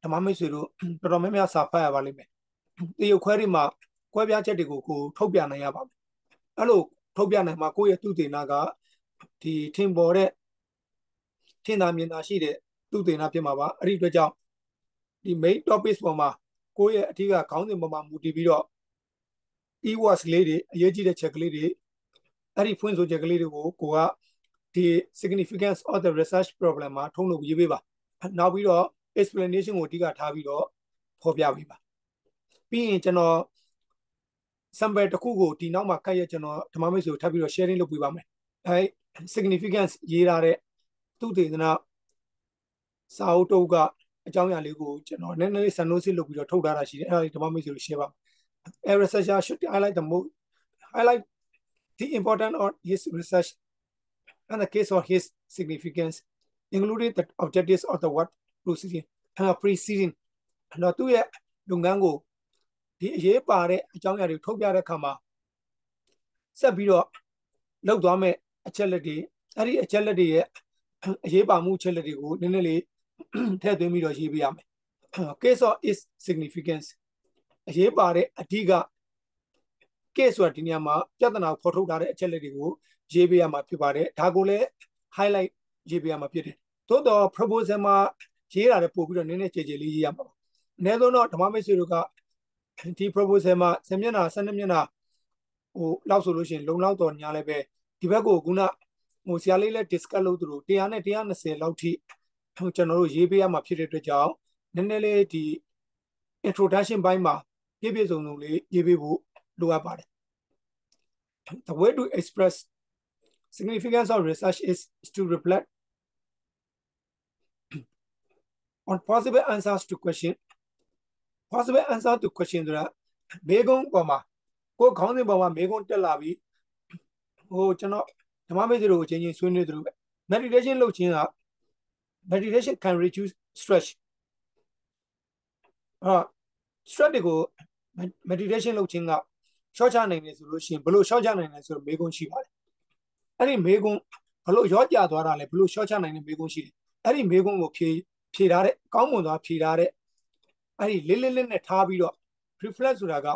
ဓမ္မမိတ်ဆွေတို့တော်တော်များများစာဖတ်ရပါလိမ့်မယ်တရုတ်ခွဲတွေမှာကွဲပြားချက်တွေကိုကိုထုတ်ပြနိုင်ရပါမယ်အဲ့လိုထုတ်ပြနိုင်မှာကိုယ့်ရဲ့သူတင်သားကဒီထင်ပေါ်တဲ့ထင်သာမြင်သာရှိတဲ့သူတင်သားဖြစ်မှာပါအဲ့ဒီအတွက်ကြောင့်ဒီ main topics ပေါ်မှာကိုယ့်ရဲ့အထူးကခေါင်းစဉ်ပေါ်မှာမူတည်ပြီးတော့ e-words လေးတွေအရေးကြီးတဲ့ချက်ကလေးတွေအဲ့ဒီဖွင့်ဆိုချက်ကလေးတွေကိုကိုကဒီ significance of the research problem မှာထုံးလို့ရေးပေးပါနောက်ပြီးတော့ explanation ကိုအဓိကထားပြီးတော့ဖော်ပြပေးပါပြီးရင်ကျွန်တော် sample တစ်ခုကိုဒီနောက်မှာကတ်ရကျွန်တော်ဓမ္မမိတ်ဆွေထပ်ပြီးတော့ sharing လုပ်ပေးပါမယ်အဲ significance ရေးထားတဲ့သူတေသနာစာအုပ်တုပ်ကအကြောင်းအရာလေးကိုကျွန်တော်နည်းနည်းလေး synopsis လုပ်ပြီးတော့ထုတ်ထားတာရှိတယ်အဲ့ဒါလေးဓမ္မမိတ်ဆွေကို share ပါ a researcher should highlight the most highlight the important of his research and the case of his significance including the objectives of the work proceeding and preceding တော့သူ့ရဲ့လုပ်ငန်းကိုဒီအရေးပါတဲ့အကြောင်းအရာတွေထုတ်ပြတဲ့အခါမှာဆက်ပြီးတော့လောက်သွားမဲ့အချက်လက်တွေအဲ့ဒီအချက်လက်တွေရဲ့အရေးပါမှုအချက်လက်တွေကိုနည်းနည်းလေးထည့်သွင်းပြီးတော့ရေးပြရမယ် case of is significance အရေးပါတဲ့အဓိက case ဆိုတာဒီနေရာမှာပြဿနာကိုဖော်ထုတ်ထားတဲ့အချက်လက်တွေကိုရေးပြရမှာဖြစ်ပါတယ်ဒါကိုလည်း highlight ရေးပြရမှာဖြစ်တယ်သို့တော့ proposal မှာရေးတာလည်းပို့ပြီးတော့နည်းနည်းကြည်ကြည်လေးရေးရမှာပါအနည်းဆုံးတော့ဓမ္မမိတ်ဆွေတို့ကဒီ proposal မှာ10မျက်နှာ12မျက်နှာဟိုလောက်ဆိုလို့ရှိရင်လုံလောက်တော့ညာလည်းပဲဒီဘက်ကိုခုနဟိုဆရာလေးလည်း discuss လုပ်သလို100နဲ့120လောက်ထိကျွန်တော်တို့ရေးပေးရမှာဖြစ်တဲ့အတွက်ကြောင့်နည်းနည်းလေးဒီ introduction ဘိုင်းမှာ ပြည့်ပြည့်စုံစုံလေးရေးပေးဖို့လိုအပ်ပါတယ် the way to express significance of research is to reflect on possible answers to question possible answer to question ဆိုတာမေကုန်းပေါ်မှာကိုခေါင်းစဉ်ပေါ်မှာမေကုန်းတက်လာပြီးဟိုကျွန်တော်ဓမ္မမေ့တို့ကိုချင်းချင်းဆွေးနွေးသလိုပဲ meditation လုပ်ခြင်းက meditation can reduce stress အာ stress တွေကို meditation လုပ်ခြင်းကရှော့ချနိုင်တယ်ဆိုလို့ရှိရင်ဘလို့ရှော့ချနိုင်လဲဆိုတော့မေကုန်းရှိပါတယ်အဲ့ဒီမေကုန်းဘလို့ရောကြသွားတာလဲဘလို့ရှော့ချနိုင်တဲ့မေကုန်းရှိတယ်အဲ့ဒီမေကုန်းကိုဖြေဖြေထားတဲ့ကောင်းမွန်သွားဖြေထားတဲ့အဲ့ဒီလေးလေးလေးနဲ့ထားပြီးတော့ reflect ဆိုတာက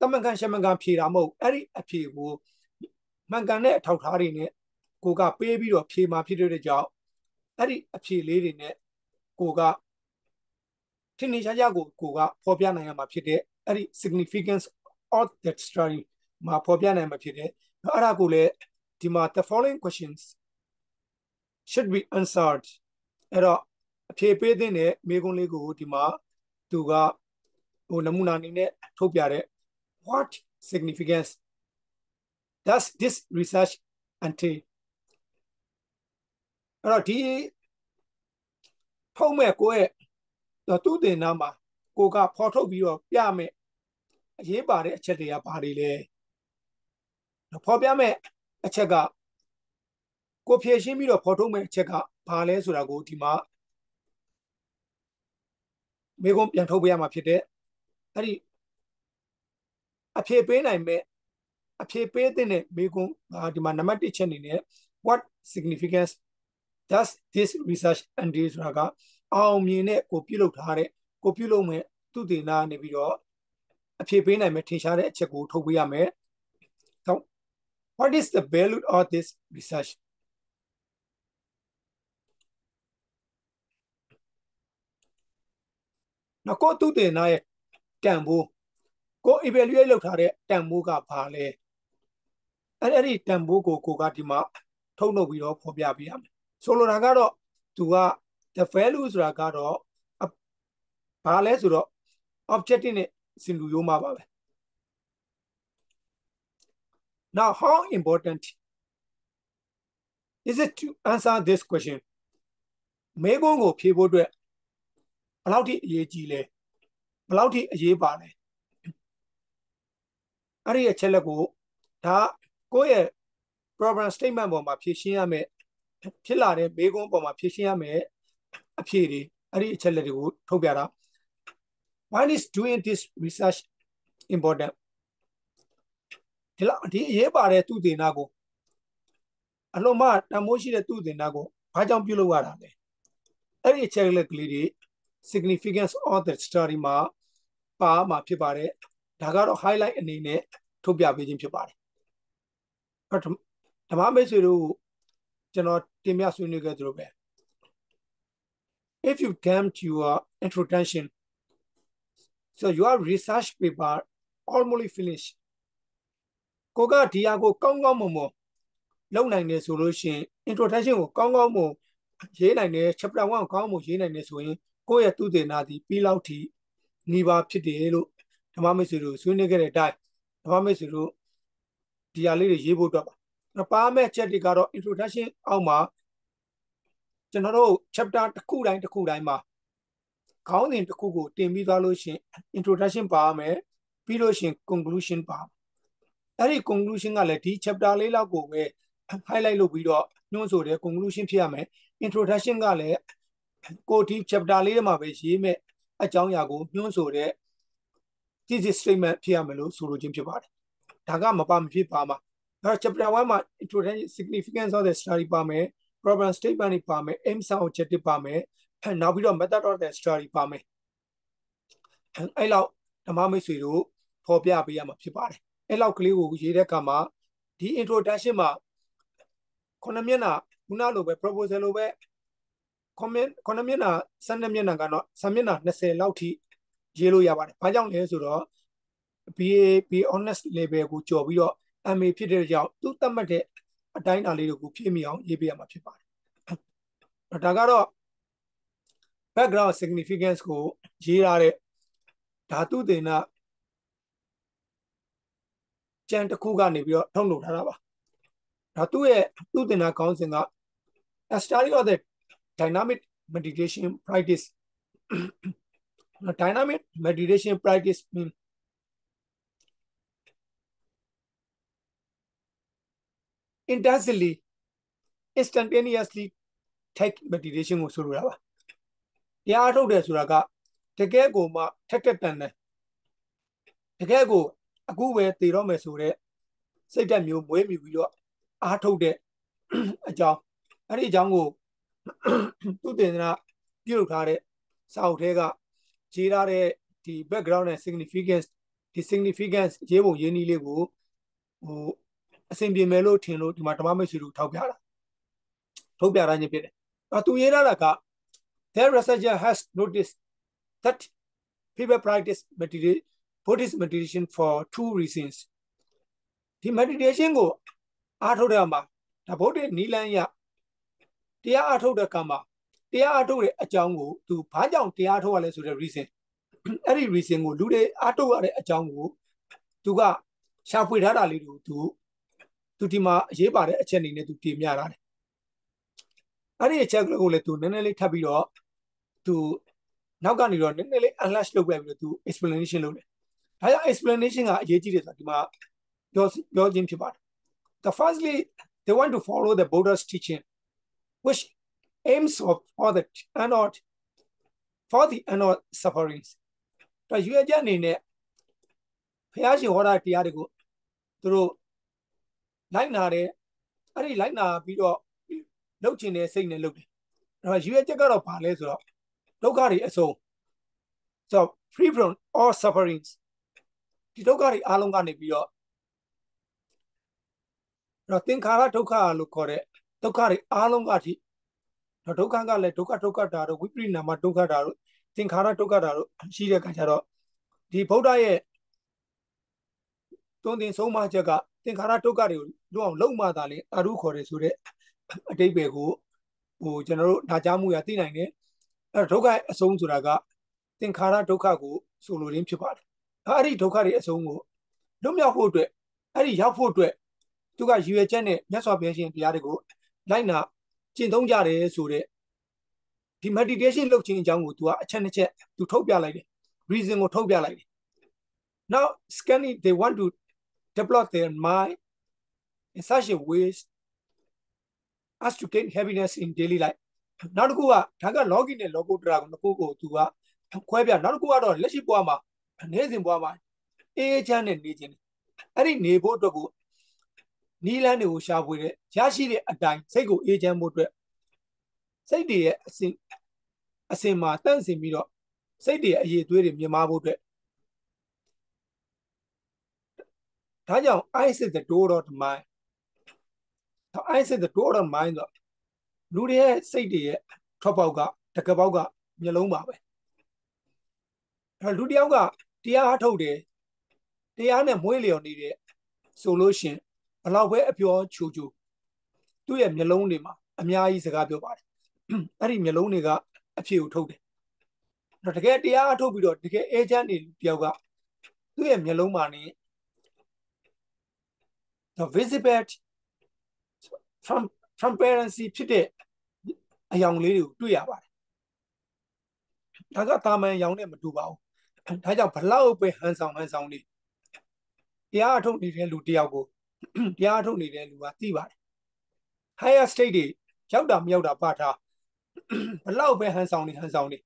တမန်ကန်ရှမန်ကန်ဖြေတာမဟုတ်အဲ့ဒီအဖြေကိုမှန်ကန်တဲ့အထောက်ထားတွေနဲ့ကိုကပေးပြီးတော့ဖြေมาဖြစ်တဲ့ကြောင့်အဲ့ဒီအဖြေလေးတွေနဲ့ကိုက ထင်နေရှားရှားကိုကိုကဖော်ပြနိုင်ရမှာဖြစ်တဲ့အဲ့ဒီ significance of that story မှာဖော်ပြနိုင်မှာဖြစ်တဲ့အဲ့ဒါကိုလည်းဒီမှာ the following questions should be answered အဲ့တော့အဖြေပေးတဲ့မိကုံးလေးကိုဒီမှာသူကဟိုနမူနာအနေနဲ့ထုတ်ပြတဲ့ what significance does this research entail အဲ့တော့ဒီထုတ်မဲ့ကိုယ့်ရဲ့ သူ့တင်နာမှာကိုကဖော်ထုတ်ပြီးတော့ပြမယ်အရေးပါတဲ့အချက်တွေကဘာတွေလဲဖော်ပြမဲ့အချက်ကကိုဖြည့်ရှင်းပြီးတော့ဖော်ထုတ်မဲ့အချက်ကဘာလဲဆိုတာကိုဒီမှာမေကုံပြန်ထုတ်ပေးရမှာဖြစ်တဲ့အဲ့ဒီအဖြေပေးနိုင်မဲ့အဖြေပေးတဲ့မေကုံဒီမှာနံပါတ်1ချက်အနေနဲ့ what significance does this research and this ဆိုတာက အောင်မြင်တဲ့ကိုပြုလုပ်ထားတဲ့ကိုပြုလုပ်မဲ့သူတည်နာနေပြီးတော့အဖြေပေးနိုင်မဲ့ထင်ရှားတဲ့အချက်ကိုထုတ်ပေးရမယ်။ what is the value of this research နော်ကိုသူတင်နာရဲ့တန်ဖိုးကို evaluate လုပ်ထားတဲ့တန်ဖိုးကဘာလဲအဲ့အဲ့ဒီတန်ဖိုးကိုကိုကဒီမှာထုတ်လုပ်ပြီးတော့ဖော်ပြပေးရမယ်ဆိုလိုတာကတော့သူက the value ဆိုတာကတော့ဘာလဲဆိုတော့ objective နဲ့စင်လူရိုးမှာပါပဲ now how important is it to answer this question မေးခွန်းကိုဖြေဖို့အတွက်ဘယ်လောက်ထိအရေးကြီးလဲဘယ်လောက်ထိအရေးပါလဲအဲ့ဒီအချက်လက်ကိုဒါကိုယ့်ရဲ့ program statement ပေါ်မှာဖြည့်ရှင်းရမယ်ဖြစ်လာတဲ့မေးခွန်းပေါ်မှာဖြည့်ရှင်းရမယ် အဖြေတွေအဲ့ဒီအချက်လက်တွေကိုထုတ်ပြတာ why is doing this research important ဒီလောက်ဒီအရေးပါတဲ့သူတင်နာကိုအလုံးမတန်မိုးရှိတဲ့သူတင်နာကိုဘာကြောင့်ပြုလုပ်ရတာလဲအဲ့ဒီအချက်ကလက်ကလေးတွေ significance of the story မှာပါမှာဖြစ်ပါတယ်ဒါကတော့ highlight အနေနဲ့ထုတ်ပြပေးခြင်းဖြစ်ပါတယ်ဓမ္မမိတ်ဆွေတို့ကျွန်တော်တင်ပြဆွေးနွေးခဲ့သလိုပဲ if you come to your introduction so your research paper almost finished ကိုကဒီဟာကိုကောင်းကောင်းမွန်မွန်လုပ်နိုင်တယ်ဆိုလို့ရှိရင် introduction ကိုကောင်းကောင်းမွန်ရေးနိုင်တယ် chapter 1ကိုကောင်းမွန်ရေးနိုင်တယ်ဆိုရင်ကိုယ့်ရဲ့သူတည်နာသည်ပြီးလောက်ထိနေပါဖြစ်တယ်လို့ဓမ္မမိတ်ဆွေတို့ဆွေးနွေးခဲ့တဲ့အတိုင်းဓမ္မမိတ်ဆွေတို့ဒီဟာလေးတွေရေးဖို့တော့ပါပါမဲ့ချက်တွေကတော့ introduction အောက်မှာ ကျွန်တော်တို့ chapter တစ်ခုတိုင်းတစ်ခုတိုင်းမှာခေါင်းစဉ်တစ်ခုကိုတင်ပြီးသွားလို့ရှင် introduction ပါမယ်ပြီးလို့ရှင် conclusion ပါအဲ့ဒီ conclusion ကလည်းဒီ chapter လေးလောက်ကိုပဲ highlight လုပ်ပြီးတော့ညွှန်းဆိုတဲ့ conclusion ဖြစ်ရမယ် introduction ကလည်းကိုဒီ chapter လေးထဲမှာပဲရေးမဲ့အကြောင်းအရာကိုညွှန်းဆိုတဲ့ thesis statement ဖြစ်ရမယ်လို့ဆိုလိုခြင်းဖြစ်ပါတယ်ဒါကမပါမဖြစ်ပါမှာဒါ chapter 1မှာ introduction significance of the study ပါမယ် problem statement တွေပါမယ် aims and objective ပါမယ်နောက်ပြီးတော့ method of the study ပါမယ်အဲ့လောက်ဓမ္မမိတ်ဆွေတို့ဖော်ပြပေးရမှာဖြစ်ပါတယ်အဲ့လောက်ကလေးကိုရေးတဲ့အခါမှာဒီ introduction မှာခုနှစ်မျက်နှာခုနလိုပဲ proposal လိုပဲ comment ခုနှစ်မျက်နှာ12မျက်နှာကတော့10မျက်နှာ20လောက်ထိရေးလို့ရပါတယ်။ဘာကြောင့်လဲဆိုတော့ BA B honest level ကိုကျော်ပြီးတော့ MA ဖြစ်တဲ့ကြောင့်သူသတ်မှတ်တဲ့ အတိုင်းအတာလေးတွေကိုဖြည့်မိအောင်ရေးပေးရမှာဖြစ်ပါတယ်။ဒါကတော့ background significance ကိုရေးရတဲ့ဓာတုသေနကြံတစ်ခုကနေပြီးတော့ထုတ်လုပ်ထားတာပါဒါသူ့ရဲ့သူ့တင်တာခေါင်းစဉ်က a study of the dynamic meditation practice dynamic meditation practice mean intensely instantaneously take meditation ကိုဆိုလိုတာပါတရားထုတ်တယ်ဆိုတာကတကယ်ကိုမှထက်ထက်တန်တန်တကယ်ကိုအခုပဲတည်တော့မယ်ဆိုတော့စိတ်ဓာတ်မျိုးမွေးမြူပြီးတော့အားထုတ်တဲ့အကြောင်းအဲ့ဒီအကြောင်းကိုသူတင်ဒနာပြုလုပ်ထားတဲ့စာအုပ်ထဲကရေးထားတဲ့ဒီ background နဲ့ significance ဒီ significance ရေးပုံရေးနည်းလေးကိုဟို အဆင်ပြေမယ်လို့ထင်လို့ဒီမှာဓမ္မမိတ်ဆွေတို့ထောက်ပြတာထုတ်ပြတာညဖြစ်တယ်။အဲသူရေးထားတာက their researcher has noticed that people practice meditation Buddhist meditation for two reasons ဒီ meditation ကိုအားထုတ်တဲ့မှာဒါဗုဒ္ဓနီလန်းရတရားအားထုတ်တဲ့ကံမှာတရားအားထုတ်တဲ့အကြောင်းကိုသူဘာကြောင့်တရားထုတ်ရလဲဆိုတဲ့ reason အဲ့ဒီ reason ကိုလူတွေအားထုတ်ရတဲ့အကြောင်းကိုသူကရှာဖွေထားတာလေးတွေကိုသူ သူဒီမှာအရေးပါတဲ့အချက်အနေနဲ့သူတင်ပြထားတယ်အဲ့ဒီအချက်ကိုလည်းသူနည်းနည်းလေးထပ်ပြီးတော့သူနောက်ကနေတော့နည်းနည်းလေး unlash လုပ်ပြပြီးတော့သူ explanation လုပ်တယ်ဒါကြောင့် explanation ကအရေးကြီးတယ်ဆိုတာဒီမှာပြောပြောခြင်းဖြစ်ပါတယ် the firstly they want to follow the Buddha's teaching which aims of for the anod for the anod sufferings တော့ရွေးချက်အနေနဲ့ဘုရားရှင်ဟောတာတရားတွေကိုသူတို့ လိုက်နာတယ်အဲ့ဒီလိုက်နာပြီးတော့လှုပ်ချင်တဲ့စိတ်နဲ့လှုပ်တယ်အဲ့တော့ရွေးချက်ကတော့ဘာလဲဆိုတော့ဒုက္ခတွေအဆုံး so free from all sufferings ဒီဒုက္ခတွေအားလုံးကနေပြီးတော့တော့သင်္ခါရဒုက္ခလို့ခေါ်တဲ့ဒုက္ခတွေအားလုံးကအထိတော့ဒုက္ခကလည်းဒုက္ခဒုက္ခတာတော့ဝိပရိနာမဒုက္ခတာတော့သင်္ခါရဒုက္ခတာတော့ရှိတဲ့အခါကျတော့ဒီဗုဒ္ဓရဲ့ သွန်သင်ဆုံးမချက်ကသင်္ခါရဒုက္ခတွေကိုလွတ်အောင်လုံမှသာလေအရုခေါ်တယ်ဆိုတဲ့အတိတ်ပဲကိုဟိုကျွန်တော်တို့နာကြားမှုရသိနိုင်တယ်အဲဒုက္ခအဆုံးဆိုတာကသင်္ခါရဒုက္ခကိုဆိုလိုရင်းဖြစ်ပါတယ်အဲ့ဒီဒုက္ခတွေအဆုံးကိုလွတ်မြောက်ဖို့အတွက်အဲ့ဒီရောက်ဖို့အတွက်သူကရည်ရွယ်ချက်နဲ့မြတ်စွာဘုရားရှင်တရားတွေကိုလိုက်နာကျင့်သုံးကြတယ်ဆိုတဲ့ဒီ meditation လုပ်ခြင်းအကြောင်းကိုသူကအချက်တစ်ချက်သူထုတ်ပြလိုက်တယ် reason ကိုထုတ်ပြလိုက်တယ် now scanning they want to develop their mind in such a ways as to gain happiness in daily life နောက်တစ်ခုကဒါက login နဲ့ logo တရာကိုနှစ်ခုကိုသူကခွဲပြနောက်တစ်ခုကတော့လက်ရှိဘဝမှာနေ့စဉ်ဘဝမှာအေးချမ်းနဲ့နေခြင်းအဲ့ဒီနေဖို့အတွက်ကိုနီးလန်းတွေကိုရှာဖွေတဲ့ရရှိတဲ့အတိုင်းစိတ်ကိုအေးချမ်းဖို့အတွက်စိတ်တွေရဲ့အစဉ်အစဉ်မှာတန့်စင်ပြီးတော့စိတ်တွေရဲ့အရေးသွေးတွေမြင်မာဖို့အတွက် ဒါကြောင့် I is the door of the mind I is the door of mind ဆိုလူတွေရဲ့စိတ်တွေရဲ့ထွက်ပေါက်ကတကပေါက်ကမျက်လုံးပါပဲအဲလူတယောက်ကတရားထုတ်တယ်တရားနဲ့မွေးလျော်နေတယ်ဆိုလို့ရှင်ဘလောက်ပဲအပြောချိုချိုသူ့ရဲ့မျက်လုံးတွေမှာအများကြီးစကားပြောပါတယ်အဲ့ဒီမျက်လုံးတွေကအဖြေကိုထုတ်တယ်တော့တကယ်တရားအထုတ်ပြီးတော့တကယ်အေဂျင့်တွေတယောက်ကသူ့ရဲ့မျက်လုံးမှာနေ the visible from transparency ဖြစ်တဲ့အယောင်လေးတွေကိုတွေ့ရပါတယ်ဒါကတာမန်ရောင်နဲ့မတူပါဘူးဒါကြောင့်ဘလောက်ပဲဟန်ဆောင်ဟန်ဆောင်နေတရားအထုတ်နေတဲ့လူတယောက်ကိုတရားထုတ်နေတဲ့လူကသိပါတယ် higher state တွေရောက်တာမရောက်တာပါထားဘလောက်ပဲဟန်ဆောင်နေဟန်ဆောင်နေ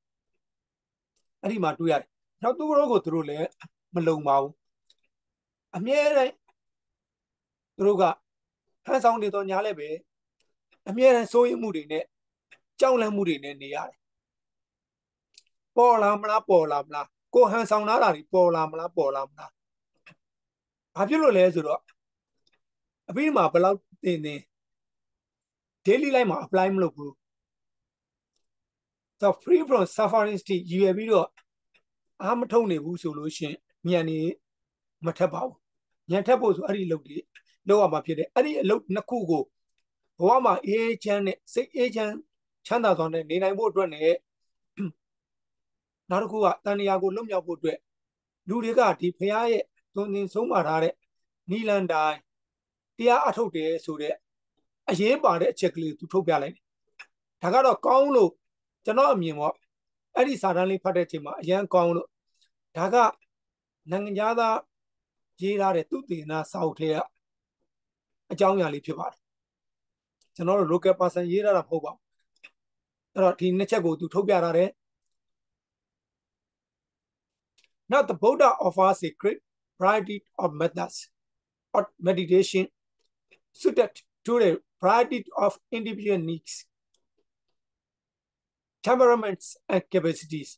အဲ့ဒီမှာတွေ့ရတယ်နောက်သူတို့ကိုသူတို့လည်းမလုံပါဘူးအမြဲတမ်း သူတို့ကဟန်ဆောင်နေတော့ညာလည်းပဲအမြဲတမ်းစိုးရိမ်မှုတွေနဲ့ကြောက်လန့်မှုတွေနဲ့နေရတယ်ပေါ်လာမလားပေါ်လာမလားကိုဟန်ဆောင်လာတာတွေပေါ်လာမလားပေါ်လာမလားဘာဖြစ်လို့လဲဆိုတော့အပြီးမှာဘယ်လောက်တင်တင် daily life မှာ apply မလုပ်ဘူး so free from suffering state ရည်ရပြီးတော့အားမထုံနေဘူးဆိုလို့ရှင်ညံနေမထက်ပါဘူးညံထက်ဖို့ဆိုအဲ့ဒီအလုပ်တွေ လုပ်ရမှာဖြစ်တယ်အဲ့ဒီအလုပ်နှစ်ခုကိုဘဝမှာအေးချမ်းနဲ့စိတ်အေးချမ်းချမ်းသာစွာနဲ့နေနိုင်ဖို့အတွက်နဲ့နောက်တစ်ခုကတန်ရာကိုလွတ်မြောက်ဖို့အတွက်လူတွေကဒီဖရာရဲ့သွန်သင်ဆုံးမထားတဲ့နီလန်တိုင်းတရားအထုတ်တယ်ဆိုတဲ့အရေးပါတဲ့အချက်ကလေးသူထုတ်ပြလိုက်တယ်ဒါကတော့ကောင်းလို့ကျွန်တော်အမြင်ပေါ့အဲ့ဒီစာတမ်းလေးဖတ်တဲ့အချိန်မှာအရန်ကောင်းလို့ဒါကနိုင်ငံသားရေးထားတဲ့သူတေနာစာအုပ်ထဲက အကြောင်းအရာလေးဖြစ်ပါတယ်ကျွန်တော်တို့ local person ရေးထားတာမဟုတ်ပါဘူးအဲ့တော့ဒီနှစ်ချက်ကိုသူထုတ်ပြထားတယ် Now the Buddha offers a great variety of methods of meditation suited to the variety of individual needs, temperaments, and capacities.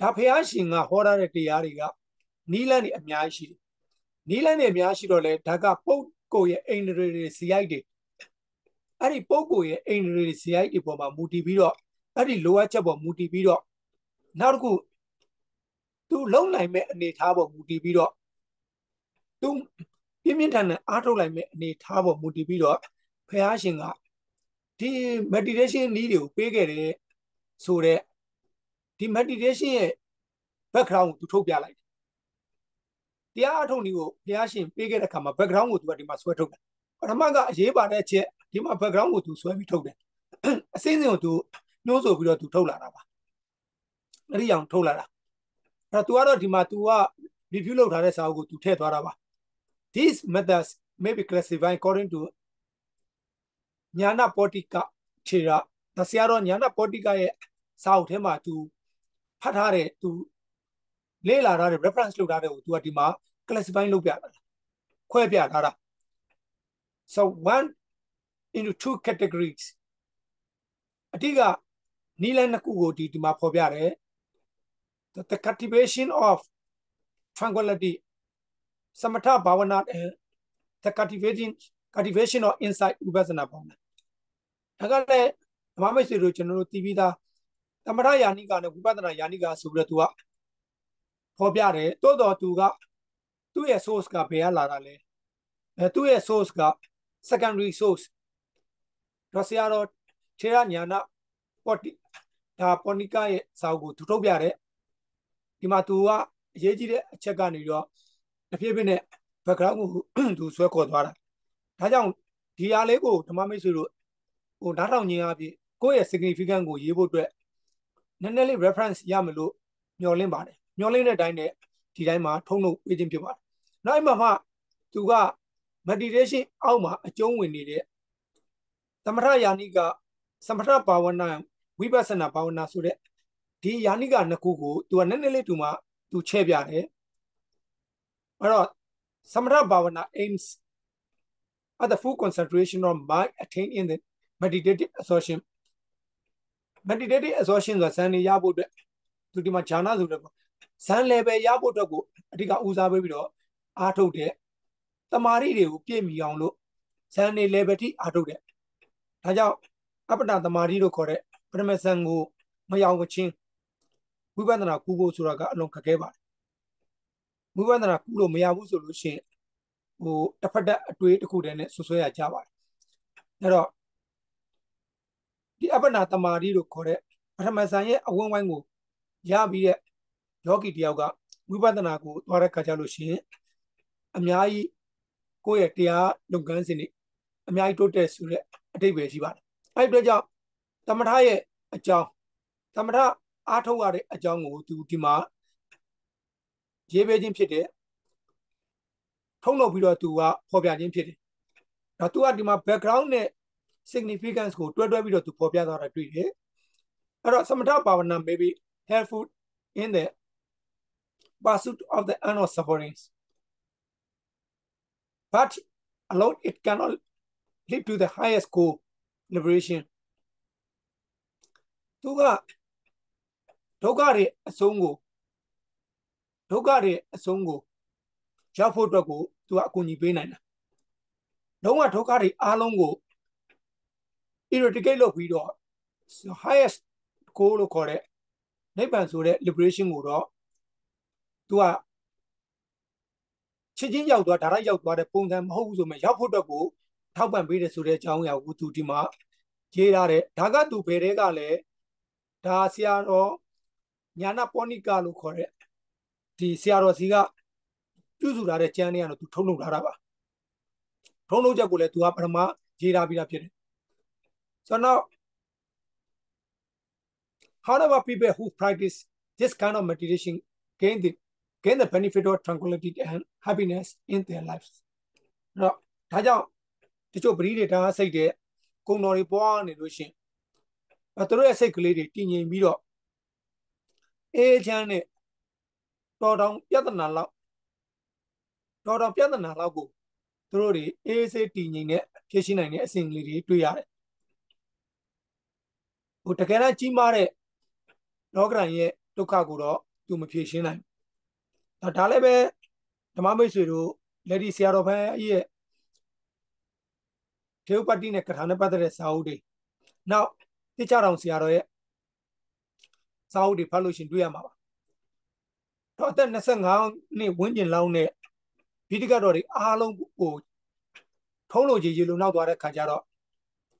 ဒါဖះရှင်ကဟောထားတဲ့တရားတွေကနီးလန်းတွေအများကြီးရှိတယ်။ နီးလန်းတွေအများရှိတော့လေဒါကပုပ်ကိုရဲ့အိန္ဒြေတွေဇယိုက်တွေအဲ့ဒီပုပ်ကိုရဲ့အိန္ဒြေတွေဇယိုက်တွေပေါ်မှာမူတည်ပြီးတော့အဲ့ဒီလိုအပ်ချက်ပေါ်မူတည်ပြီးတော့နောက်တစ်ခုသူလုံနိုင်မဲ့အနေထားပေါ်မူတည်ပြီးတော့သူပြင်းပြင်းထန်ထန်အားထုတ်လိုက်မဲ့အနေထားပေါ်မူတည်ပြီးတော့ဖះရှင်ကဒီ meditation နည်းတွေကိုပေးခဲ့တယ်ဆိုတော့ဒီ meditation ရဲ့ background ကိုသူထုတ်ပြလိုက် တယ်တရားအထုတ်နည်းကိုဘုရားရှင်ပေးခဲ့တဲ့အခါမှာ background ကိုသူကဒီမှာဆွဲထုတ်တယ်ပထမကအရေးပါတဲ့အချက်ဒီမှာ background ကိုသူဆွဲပြီးထုတ်တယ်အစင်းစင်းကိုသူနှိုးဆိုပြီးတော့သူထုတ်လာတာပါအဲ့ဒီအောင်ထုတ်လာတာအဲ့တော့ तू ကတော့ဒီမှာ तू က review လုပ်ထားတဲ့စာအုပ်ကို तू ထည့်သွားတာပါ these methods may be classified according to ညာနာပောတိကခြေရဒါဆရာတော်ညာနာပောတိကရဲ့စာအုပ်ထဲမှာ तू ဖတ်ထားတဲ့ तू လေ့လာထားတဲ့ reference လုပ်ထားတဲ့ကို तू ကဒီမှာ classify လုပ်ပြတာခွဲပြထားတာ so one into two categories အတိကနီလန်နှစ်ခုကိုဒီဒီမှာဖော်ပြတယ် the, the cultivation of tranquility samatha bhavana and the cultivation cultivation of insight vipassana bhavana ဒါကလည်းဓမ္မမိတ်ဆွေတို့ကျွန်တော်တို့တည်ပြီးသားသမထယာနိကနဲ့ဝိပဿနာယာနိကဆိုပြီးတော့ तू ကဖော်ပြတယ်တိုးတော် तू က သူ့ရဲ့ source ကဘယ်ကလာတာလဲအဲသူ့ရဲ့ source က secondary source တော့ဆရာတော်ထေရညာနာပောတိဒါပောနိကရဲ့စာအုပ်ကိုသူထုတ်ပြတယ်ဒီမှာ तू ကအရေးကြီးတဲ့အချက်ကနေတော့တဖြည်းဖြည်းနဲ့ background ကိုသူဆွဲခေါ်သွားတာဒါကြောင့်ဒီဟာလေးကိုဓမ္မမိတ်ဆွေတို့ဟိုဓာတ်ထောင်ခြင်းအပြင်ကိုယ့်ရဲ့ significant ကိုရေးဖို့အတွက်နည်းနည်းလေး reference ရမလို့မျှော်လင့်ပါတယ်မျှော်လင့်တဲ့အတိုင်းနဲ့ ဒီတိုင်းမှာထုံးလို့ပေးခြင်းဖြစ်ပါတယ်နောက်အမှမှသူက meditation အောက်မှာအကျုံးဝင်နေတဲ့သမထယာနိကသမထဘာဝနာဝိပဿနာဘာဝနာဆိုတဲ့ဒီယာနိကနှစ်ခုကိုသူကနည်းနည်းလေးတူမှသူချဲ့ပြတယ်အဲ့တော့သမထဘာဝနာ aims at the full concentration of mind attained in the meditative assertion meditative assertion ဆိုတာဇန်နေရဖို့အတွက်သူဒီမှာဈာနာဆိုတဲ့ ဇန် level ရဖို့အတွက်ကိုအဓိကဦးစားပေးပြီးတော့အားထုတ်တဲ့တမာရီတွေကိုပြည့်မီအောင်လို့ဇန်နေ level ထိအားထုတ်တဲ့ဒါကြောင့်အပ္ပတတမာရီလို့ခေါ်တဲ့ပရမဇန်ကိုမရောက်မချင်းဝိပဿနာကူဖို့ဆိုတာကအလွန်ခက်ခဲပါတယ်ဝိပဿနာကူလို့မရဘူးဆိုလို့ရှိရင်ဟိုတစ်ဖက်တက်အတွေးတစ်ခုတည်းနဲ့ဆွဆွဲရကြပါတယ်အဲ့တော့ဒီအပ္ပနာတမာရီလို့ခေါ်တဲ့ပထမဇန်ရဲ့အဝန်းဝိုင်းကိုရပြီးတဲ့ ယောဂီတယောက်ကဝိပဿနာကိုသွားတဲ့ခါကျလို့ရှိရင်အများကြီးကိုယ့်ရဲ့တရားလုပ်ငန်းစဉ်တွေအများကြီးတိုးတက်ဆိုတဲ့အတိတ်ပဲရှိပါတယ်အဲ့ဒီအတွက်ကြောင့်သမထရဲ့အကြောင်းသမထအားထုတ်ရတဲ့အကြောင်းကိုသူဒီမှာရေးပေးခြင်းဖြစ်တယ်ထုံးလုပ်ပြီးတော့သူကဖော်ပြခြင်းဖြစ်တယ်။တော့သူကဒီမှာ background နဲ့ significance ကိုတွဲတွဲပြီးတော့သူဖော်ပြသွားတာတွေ့တယ်။အဲ့တော့သမထဘာဝနာ maybe helpful in the pursuit of the end of sufferings but alone it cannot lead to the highest goal liberation သူကဒုက္ခတွေအဆုံးကိုဒုက္ခတွေအဆုံးကိုရောက်ဖို့အတွက်ကိုသူကအကူအညီပေးနိုင်တာလုံးဝဒုက္ခတွေအားလုံးကို eradicate လုပ်ပြီးတော့ highest goal လို့ခေါ်တဲ့နိဗ္ဗာန်ဆိုတဲ့ liberation ကိုတော့ သူကချစ်ချင်းရောက်သွားဒါရိုက်ရောက်သွားတဲ့ပုံစံမဟုတ်ဘူးဆိုမှရောက်ဖို့အတွက်ကိုထောက်ပံ့ပေးတယ်ဆိုတဲ့အကြောင်းအရာကိုသူဒီမှာရေးထားတယ်ဒါကသူဘယ်တဲကလဲဒါဆရာတော်ညာနာပောနိကလို့ခေါ်တဲ့ဒီဆရာတော်စီကပြုစုထားတဲ့ကျမ်းတွေကတော့သူထုံးလုပ်ထားတာပါထုံးလုပ်ချက်ကိုလည်းသူကပထမရေးထားပြီးသားဖြစ်တယ်ဆိုတော့ however people who practice this kind of meditation gain the gain the benefit of tranquility and happiness in their lives တော့ဒါကြောင့်တချို့ပရိဒေတာစိတ်တဲ့ကုံတော်တွေပွားနေလို့ရှင်အဲသူတို့ရဲ့စိတ်ကလေးတွေတည်ငြိမ်ပြီးတော့အေးချမ်းနဲ့တော်တောင်ပြဿနာလောက်တော်တောင်ပြဿနာလောက်ကိုသူတို့တွေအေးဆေးတည်ငြိမ်နဲ့ဖြည့်ရှင်းနိုင်တဲ့အစဉ်လေးတွေတွေ့ရတယ်ဟိုတကယ်တော့ကြီးမားတဲ့လောကရန်ရဲ့ဒုက္ခကိုတော့သူမဖြည့်ရှင်းနိုင်ဘူး ဒါလည်းပဲဓမ္မမိတ်ဆွေတို့လက်ဒီဆရာတော်ဘန်းရဲ့ထေဥပတ္တိနဲ့ကထာနဲ့ပတ်သက်တဲ့စာအုပ်တွေနောက်တိကျတော်ဆရာတော်ရဲ့စာအုပ်တွေဖတ်လို့ရှင်တွေ့ရမှာပါတော့အသက်25နှစ်ဝန်းကျင်လောက်နဲ့ဘိဓိကတော်တွေအားလုံးကိုထုံးလို့ကြီးကြီးလုံနောက်သွားတဲ့ခါကျတော့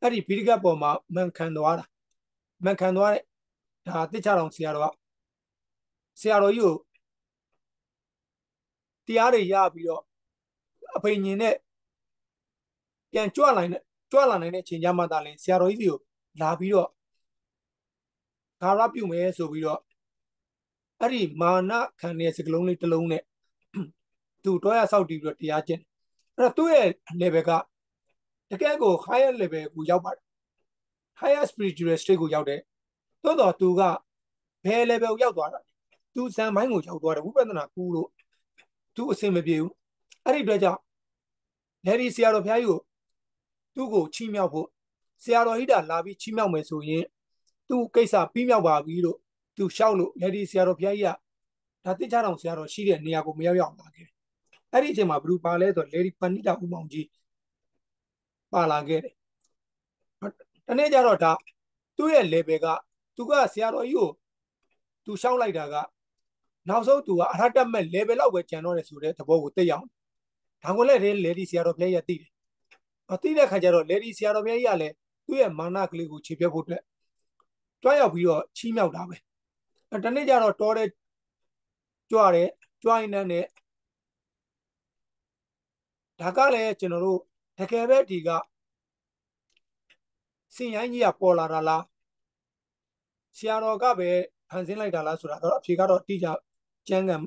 အဲ့ဒီဘိဓိကပေါ်မှာမန်ခံသွားတာမန်ခံသွားတဲ့ဒါတိကျတော်ဆရာတော်ကဆရာတော်ကြီးကို တရားတွေရပြီးတော့အပိညင်နဲ့ပြန်ကြွလာနိုင်ကြွလာနိုင်တဲ့အချိန်ကြမှာသာလင်ဆရာတော်ကြီးစီကိုလာပြီးတော့ဒါရပြုမယ်ဆိုပြီးတော့အဲ့ဒီမာနခံတဲ့စကလုံးလေးတစ်လုံးနဲ့သူတော့ရဆောက်တည်ပြီးတော့တရားကျင့်အဲ့တော့သူ့ရဲ့ level ကတကယ်ကို higher level ကိုရောက်ပါတယ် higher spiritual state ကိုရောက်တယ်သို့တော့သူကဘယ် level ကိုရောက်သွားတာသူဇံပိုင်းကိုရောက်သွားတယ်ဝိပဿနာကူလို့ သူအဆင်မပြေဘူးအဲ့ဒီအတွက်ကြောင့်လေဒီဆရာတော်ဘုရားကြီးကိုသူ့ကိုချီးမြှောက်ဖို့ဆရာတော်ဟိတာလာပြီးချီးမြှောက်မယ်ဆိုရင်သူ့ကိစ္စပြီးမြောက်ပါပြီလို့သူလျှောက်လို့လေဒီဆရာတော်ဘုရားကြီးကဒါတိကျတော်ဆရာတော်ရှိတဲ့နေရာကိုမရောက်ရောက်လာခဲ့အဲ့ဒီအချိန်မှာဘလူပါလဲဆိုလေဒီပဏိတာဥမောင်ကြီးပါလာခဲ့တယ်တနေ့ကျတော့ဒါသူ့ရဲ့ level ကသူကဆရာတော်ကြီးကိုသူရှောက်လိုက်တာက နောက်ဆုံးသူကအရဟတမဲ့ level လောက်ပဲကျန်တော့တယ်ဆိုတဲ့သဘောကိုသိအောင်ဒါကိုလည်းလေဒီဆရာတော်ဘုရားကြီးသိတယ်အသိတဲ့ခါကျတော့လေဒီဆရာတော်ဘုရားကြီးကလည်းသူ့ရဲ့မာနကလေးကိုခြေပြတ်ဖို့အတွက်ကြွားရောက်ပြီးတော့ချီးမြှောက်တာပဲတနေ့ကျတော့တော်တဲ့ကြွားတယ်ကြွားရင်နဲ့ဒါကလည်းကျွန်တော်တို့တကယ်ပဲဒီကစင်ရိုင်းကြီးကပေါ်လာတာလားဆရာတော်ကပဲဖန်ဆင်းလိုက်တာလားဆိုတာတော့အဖြေကတော့တိကျ ကျမ်းဂန်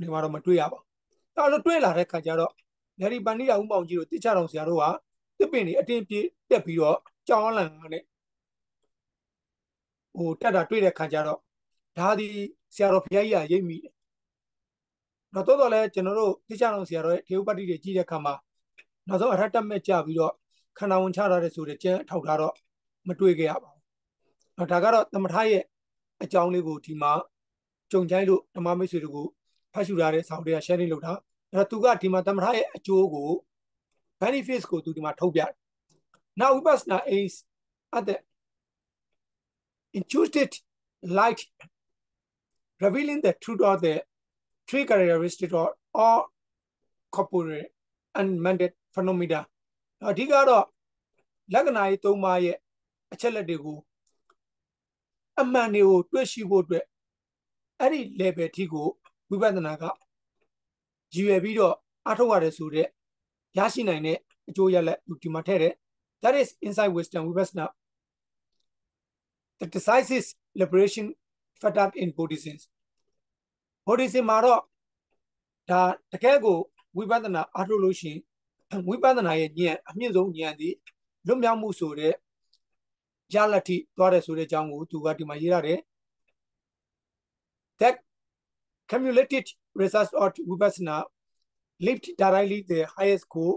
နေမှာတော့မတွေ့ရပါဘူးဒါလို့တွေ့လာတဲ့ခါကျတော့လေဒီပန်နီယာဦးပေါင်ကြီးတို့တိကျတော်ဆရာတို့ကတစ်ပင်တွေအတင်းပြေးတက်ပြီးတော့ကြောင်းလန့်နဲ့ဟိုတက်တာတွေ့တဲ့ခါကျတော့ဒါဒီဆရာတော်ဘုရားကြီးကရိပ်မိတယ်တော့တော်တော်လဲကျွန်တော်တို့တိကျတော်ဆရာတော်ရဲ့ထေဥပတ္တိတွေကြီးတဲ့ခါမှာနောက်ဆုံးအရတ္တမဲ့ကြပြီးတော့ခန္ဓာဝင်ချထားတဲ့ဆိုတဲ့ကျမ်းထောက်ထားတော့မတွေ့ခဲ့ရပါဘူး။တော့ဒါကတော့သမထရဲ့အကြောင်းလေးကိုဒီမှာ ကြုံချိုင်းလို့ဓမ္မမိတ်ဆွေတို့ကိုဖတ်ရှုထားတဲ့ဆောင်းတွေက sharing လုပ်တာအဲ့တော့သူကဒီမှာသမထရဲ့အကျိုးကို benefits ကိုသူဒီမှာထုတ်ပြတယ်။ Now vipassana is at the intuitive light revealing the truth of the three characteristics or all corporeal and mandate phenomena အဓိကတော့လက္ခဏာရေး၃ပါးရဲ့အချက်လက်တွေကိုအမှန်တွေကိုတွေ့ရှိဖို့အတွက် အဲ့ဒီ level ထိကိုဝိပဿနာကရည်ရွယ်ပြီးတော့အထောက်ရတယ်ဆိုတော့ရရှိနိုင်တဲ့အကျိုးရလဒ်ဒီမှာထည့်တယ် that is inside wisdom vipassana the decisive liberation factor in buddhism buddhism မှာတော့ဒါတကယ်ကိုဝိပဿနာအားထုတ်လို့ရှိရင်ဝိပဿနာရဲ့ဉာဏ်အမြင့်ဆုံးဉာဏ်ဒီလွတ်မြောက်မှုဆိုတဲ့ရလတိသွားတယ်ဆိုတဲ့အကြောင်းကိုသူကဒီမှာရေးရတယ် that cumulative results of vipassana lift directly the highest goal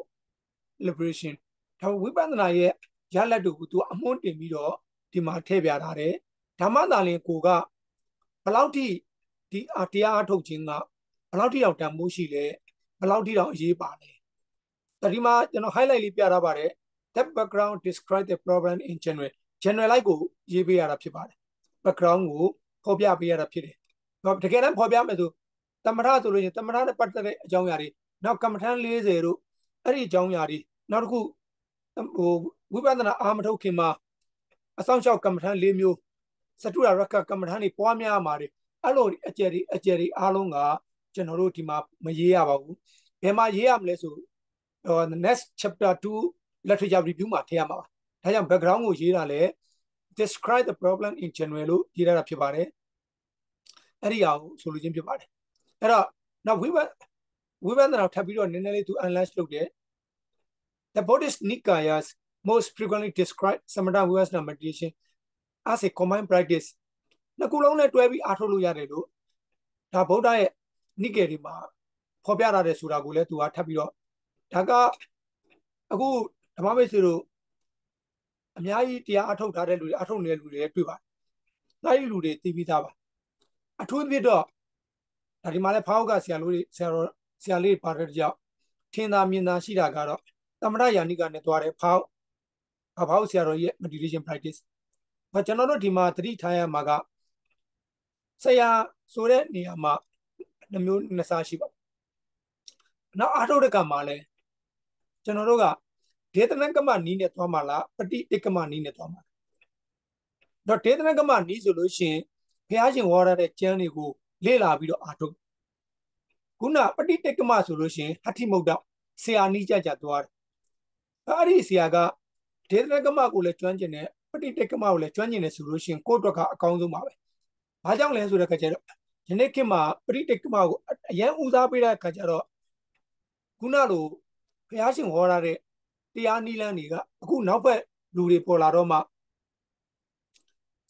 liberation ဒါဝိပဿနာရဲ့ရလတ်တို့ကိုသူအမွှန်းတင်ပြီးတော့ဒီမှာထည့်ပြထားတယ်ဓမ္မသာလင်ကိုကဘလောက်ထိဒီတရားအထုတ်ခြင်းကဘလောက်ထိအောင်တန်မိုးရှိလဲဘလောက်ထိအောင်အရေးပါလဲဒီမှာကျွန်တော် highlight လေးပြထားပါတယ် that background describe the problem in general generalize ကိုရေးပေးရတာဖြစ်ပါတယ် background ကိုဖော်ပြပေးရတာဖြစ်တယ် တော့တကယ်တမ်းဖော်ပြမယ်ဆိုတမထဆိုလို့ရှိရင်တမထနဲ့ပတ်သက်တဲ့အကြောင်းအရာတွေနောက်ကမ္မထန်40တို့အဲ့ဒီအကြောင်းအရာတွေနောက်တစ်ခုဟိုဝိပဿနာအာမထုတ်ခင်မှာအဆောင်လျှောက်ကမ္မထန်၄မျိုးစတုရရကကမ္မထန်တွေပွားများမှာတွေအဲ့လိုအကျယ်တွေအကျယ်တွေအားလုံးကကျွန်တော်တို့ဒီမှာမရေးရပါဘူးဘယ်မှာရေးရမလဲဆို next chapter 2 literature review မှာထည့်ရမှာပါဒါကြောင့် background ကိုရေးတာလဲ describe the problem in general လို့ရေးရတာဖြစ်ပါတယ် အဲ့ဒီအရာကိုဆိုလိုခြင်းဖြစ်ပါတယ်အဲ့တော့နောက်ဝိပဝိပဿနာထပ်ပြီးတော့နည်းနည်းလေးသူ analyze လုပ်တယ် The Buddhist Nikayas most frequently describe samatha vipassana meditation as a combined practice နှစ်ခုလုံးနဲ့တွဲပြီးအားထုတ်လို့ရတယ်လို့ဒါဗုဒ္ဓရဲ့နိကေဒီမှာဖော်ပြထားတယ်ဆိုတာကိုလည်းသူကထပ်ပြီးတော့ဒါကအခုဓမ္မမိတ်ဆွေတို့အများကြီးတရားအထုတ်ထားတဲ့လူတွေအထုတ်နေတဲ့လူတွေတွေ့ပါအဲ့ဒီလူတွေသိပြီးသားပါ အထူးသဖြင့်တော့ဒါဒီမှာလည်းဖောက်ကဆရာလို့ဆရာတော်ဆရာလေးပါတဲ့ကြောင့်ထင်သာမြင်သာရှိတာကတော့သမထယာနိကနဲ့တွားတယ်ဖောက်ဖောက်ဆရာတော်ရဲ့ meditation practice ဘာကျွန်တော်တို့ဒီမှာသတိထားရမှာကဆရာဆိုတဲ့နေရာမှာနှမျိုးနှစ်စားရှိပါနောက်အာထုဒကမှာလဲကျွန်တော်တို့ကဒေသနကမနီးနဲ့သွားမှာလားပฏิတိကမနီးနဲ့သွားမှာတော့ဒေသနကမနီးဆိုလို့ရှိရင် ဘုရားရှင်ဝါရတဲ့ကျမ်းတွေကိုလေ့လာပြီးတော့အာထုခုနပฏิတိကမဆိုလို့ရှိရင်ဟဋ္ဌိမုဒ္ဒဆရာနီးကြကြသွားတယ်အဲ့ဒီဆရာကဒေသနကမကိုလည်းကျွမ်းကျင်တယ်ပฏิတိကမကိုလည်းကျွမ်းကျင်တယ်ဆိုလို့ရှိရင်ကိုယ့်အတွက်ကအကောင်းဆုံးပါပဲဘာကြောင့်လဲဆိုတဲ့ခါကျတော့ယနေ့ခေတ်မှာပရိတိတ်ကမကိုအရန်ဦးစားပေးတဲ့ခါကျတော့ခုနလိုဘုရားရှင်ဟောထားတဲ့တရားနိလန်းတွေကအခုနောက်ဘက်လူတွေပေါ်လာတော့မှ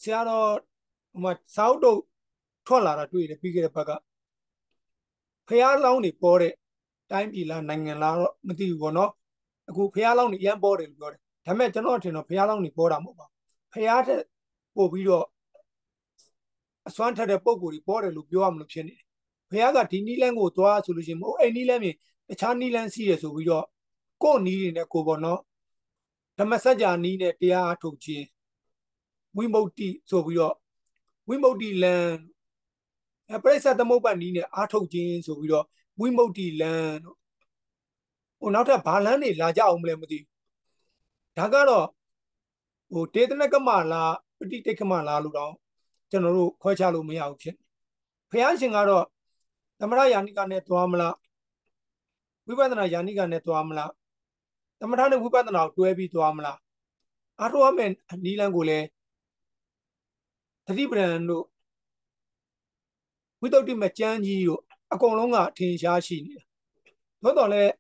ဆရာတော် ဟိုမှာစောက်တော့ထွက်လာတာတွေ့တယ်ပြီးခဲ့တဲ့ဘက်ကဖះလောင်းတွေပေါ်တဲ့တိုင်းပြည်လားနိုင်ငံလားတော့မသိဘူးပေါ့နော်အခုဖះလောင်းတွေရမ်းပေါ်တယ်လို့ပြောတယ်ဒါပေမဲ့ကျွန်တော်ထင်တော့ဖះလောင်းတွေပေါ်တာမဟုတ်ပါဘူးဖះတဲ့ပို့ပြီးတော့အစွမ်းထက်တဲ့ပုံကိုယ်ကြီးပေါ်တယ်လို့ပြောရမလို့ဖြစ်နေတယ်။ဘုရားကဒီနီးလန်းကိုသွားဆိုလို့ရှိရင်မဟုတ်အဲ့နီးလန်းမြင်တခြားနီးလန်းစီးရဆိုပြီးတော့ကို့နီးတွေနဲ့ကိုပေါ့နော်ဓမ္မစကြာနီးနဲ့တရားအထုတ်ခြင်းဝိမု ക്തി ဆိုပြီးတော့ ဝိမု ക്തി လန်းအပရိစ္ဆသမုပ္ပါနီးနဲ့အာထုတ်ခြင်းဆိုပြီးတော့ဝိမု ക്തി လန်းတို့ဟိုနောက်ထပ်ဘာလန်းတွေလာကြအောင်မလဲမသိဘူးဒါကတော့ဟိုဒေသနကမလားပฏิတိတ်ကမလားလို့တော့ကျွန်တော်တို့ခွဲခြားလို့မရဘူးဖြစ်ဘုရားရှင်ကတော့သမထယာနိကနဲ့သွားမလားဝိပဿနာယာနိကနဲ့သွားမလားသမထနဲ့ဝိပဿနာကိုတွဲပြီးသွားမလားအားထုတ်ရမယ့်နီလန်းကိုလည်း သတိပဋ္ဌာန်တို့ဝိတုဒ္ဓိမကျမ်းကြီးတို့အကုန်လုံးကထင်ရှားရှိနေတာသို့တော်လည်း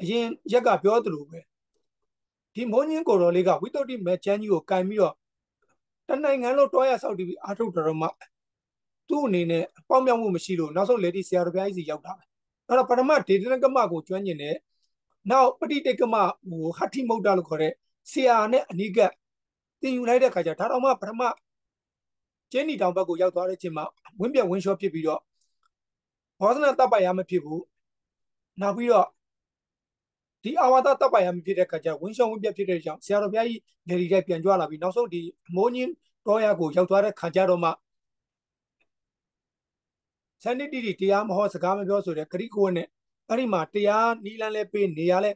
အရင်ရက်ကပြောသလိုပဲဒီမိုးညင်းကိုတော်လေးကဝိတုဒ္ဓိမကျမ်းကြီးကိုကင်ပြီးတော့တနိုင်ငံလုံးတွားရဆောက်တည်ပြီးအာထုတ်တော်မှသူ့အနေနဲ့ပေါင်းမြောက်မှုမရှိလို့နောက်ဆုံးလေဒီဆရာတော်ဘုရားကြီးစီရောက်တာပဲအဲ့တော့ပထမဒေဒနကမကိုကျွမ်းကျင်တယ်နောက်ပဋိတေကမဟိုဟဋ္ဌိမုဒ္ဒလို့ခေါ်တဲ့ဆရာနဲ့အနိကတင်ယူလိုက်တဲ့ခါကျဒါတော့မှပထမ ကျင်းနီတောင်ဘက်ကိုရောက်သွားတဲ့ချိန်မှာဝင်းပြဝင်းလျှောဖြစ်ပြီးတော့ဘောဓနာတပ်ပိုင်ရမဖြစ်ဘူးနောက်ပြီးတော့ဒီအာဝါဒတပ်ပိုင်ရမဖြစ်တဲ့ခါကျဝင်းရှောင်းဝင်းပြဖြစ်တဲ့ကြောင့်ဆရာတော်ဘုရားကြီးနေရီတဲ့ပြန်ကြွလာပြီးနောက်ဆုံးဒီမိုးညင်းတော်ရကိုရောက်သွားတဲ့ခါကျတော့မှစန္ဒိတိတိတရားမဟောစကားမပြောဆိုတဲ့ဂရိကိုနဲ့အဲ့ဒီမှာတရားနီလန်းလဲပေးနေရလဲ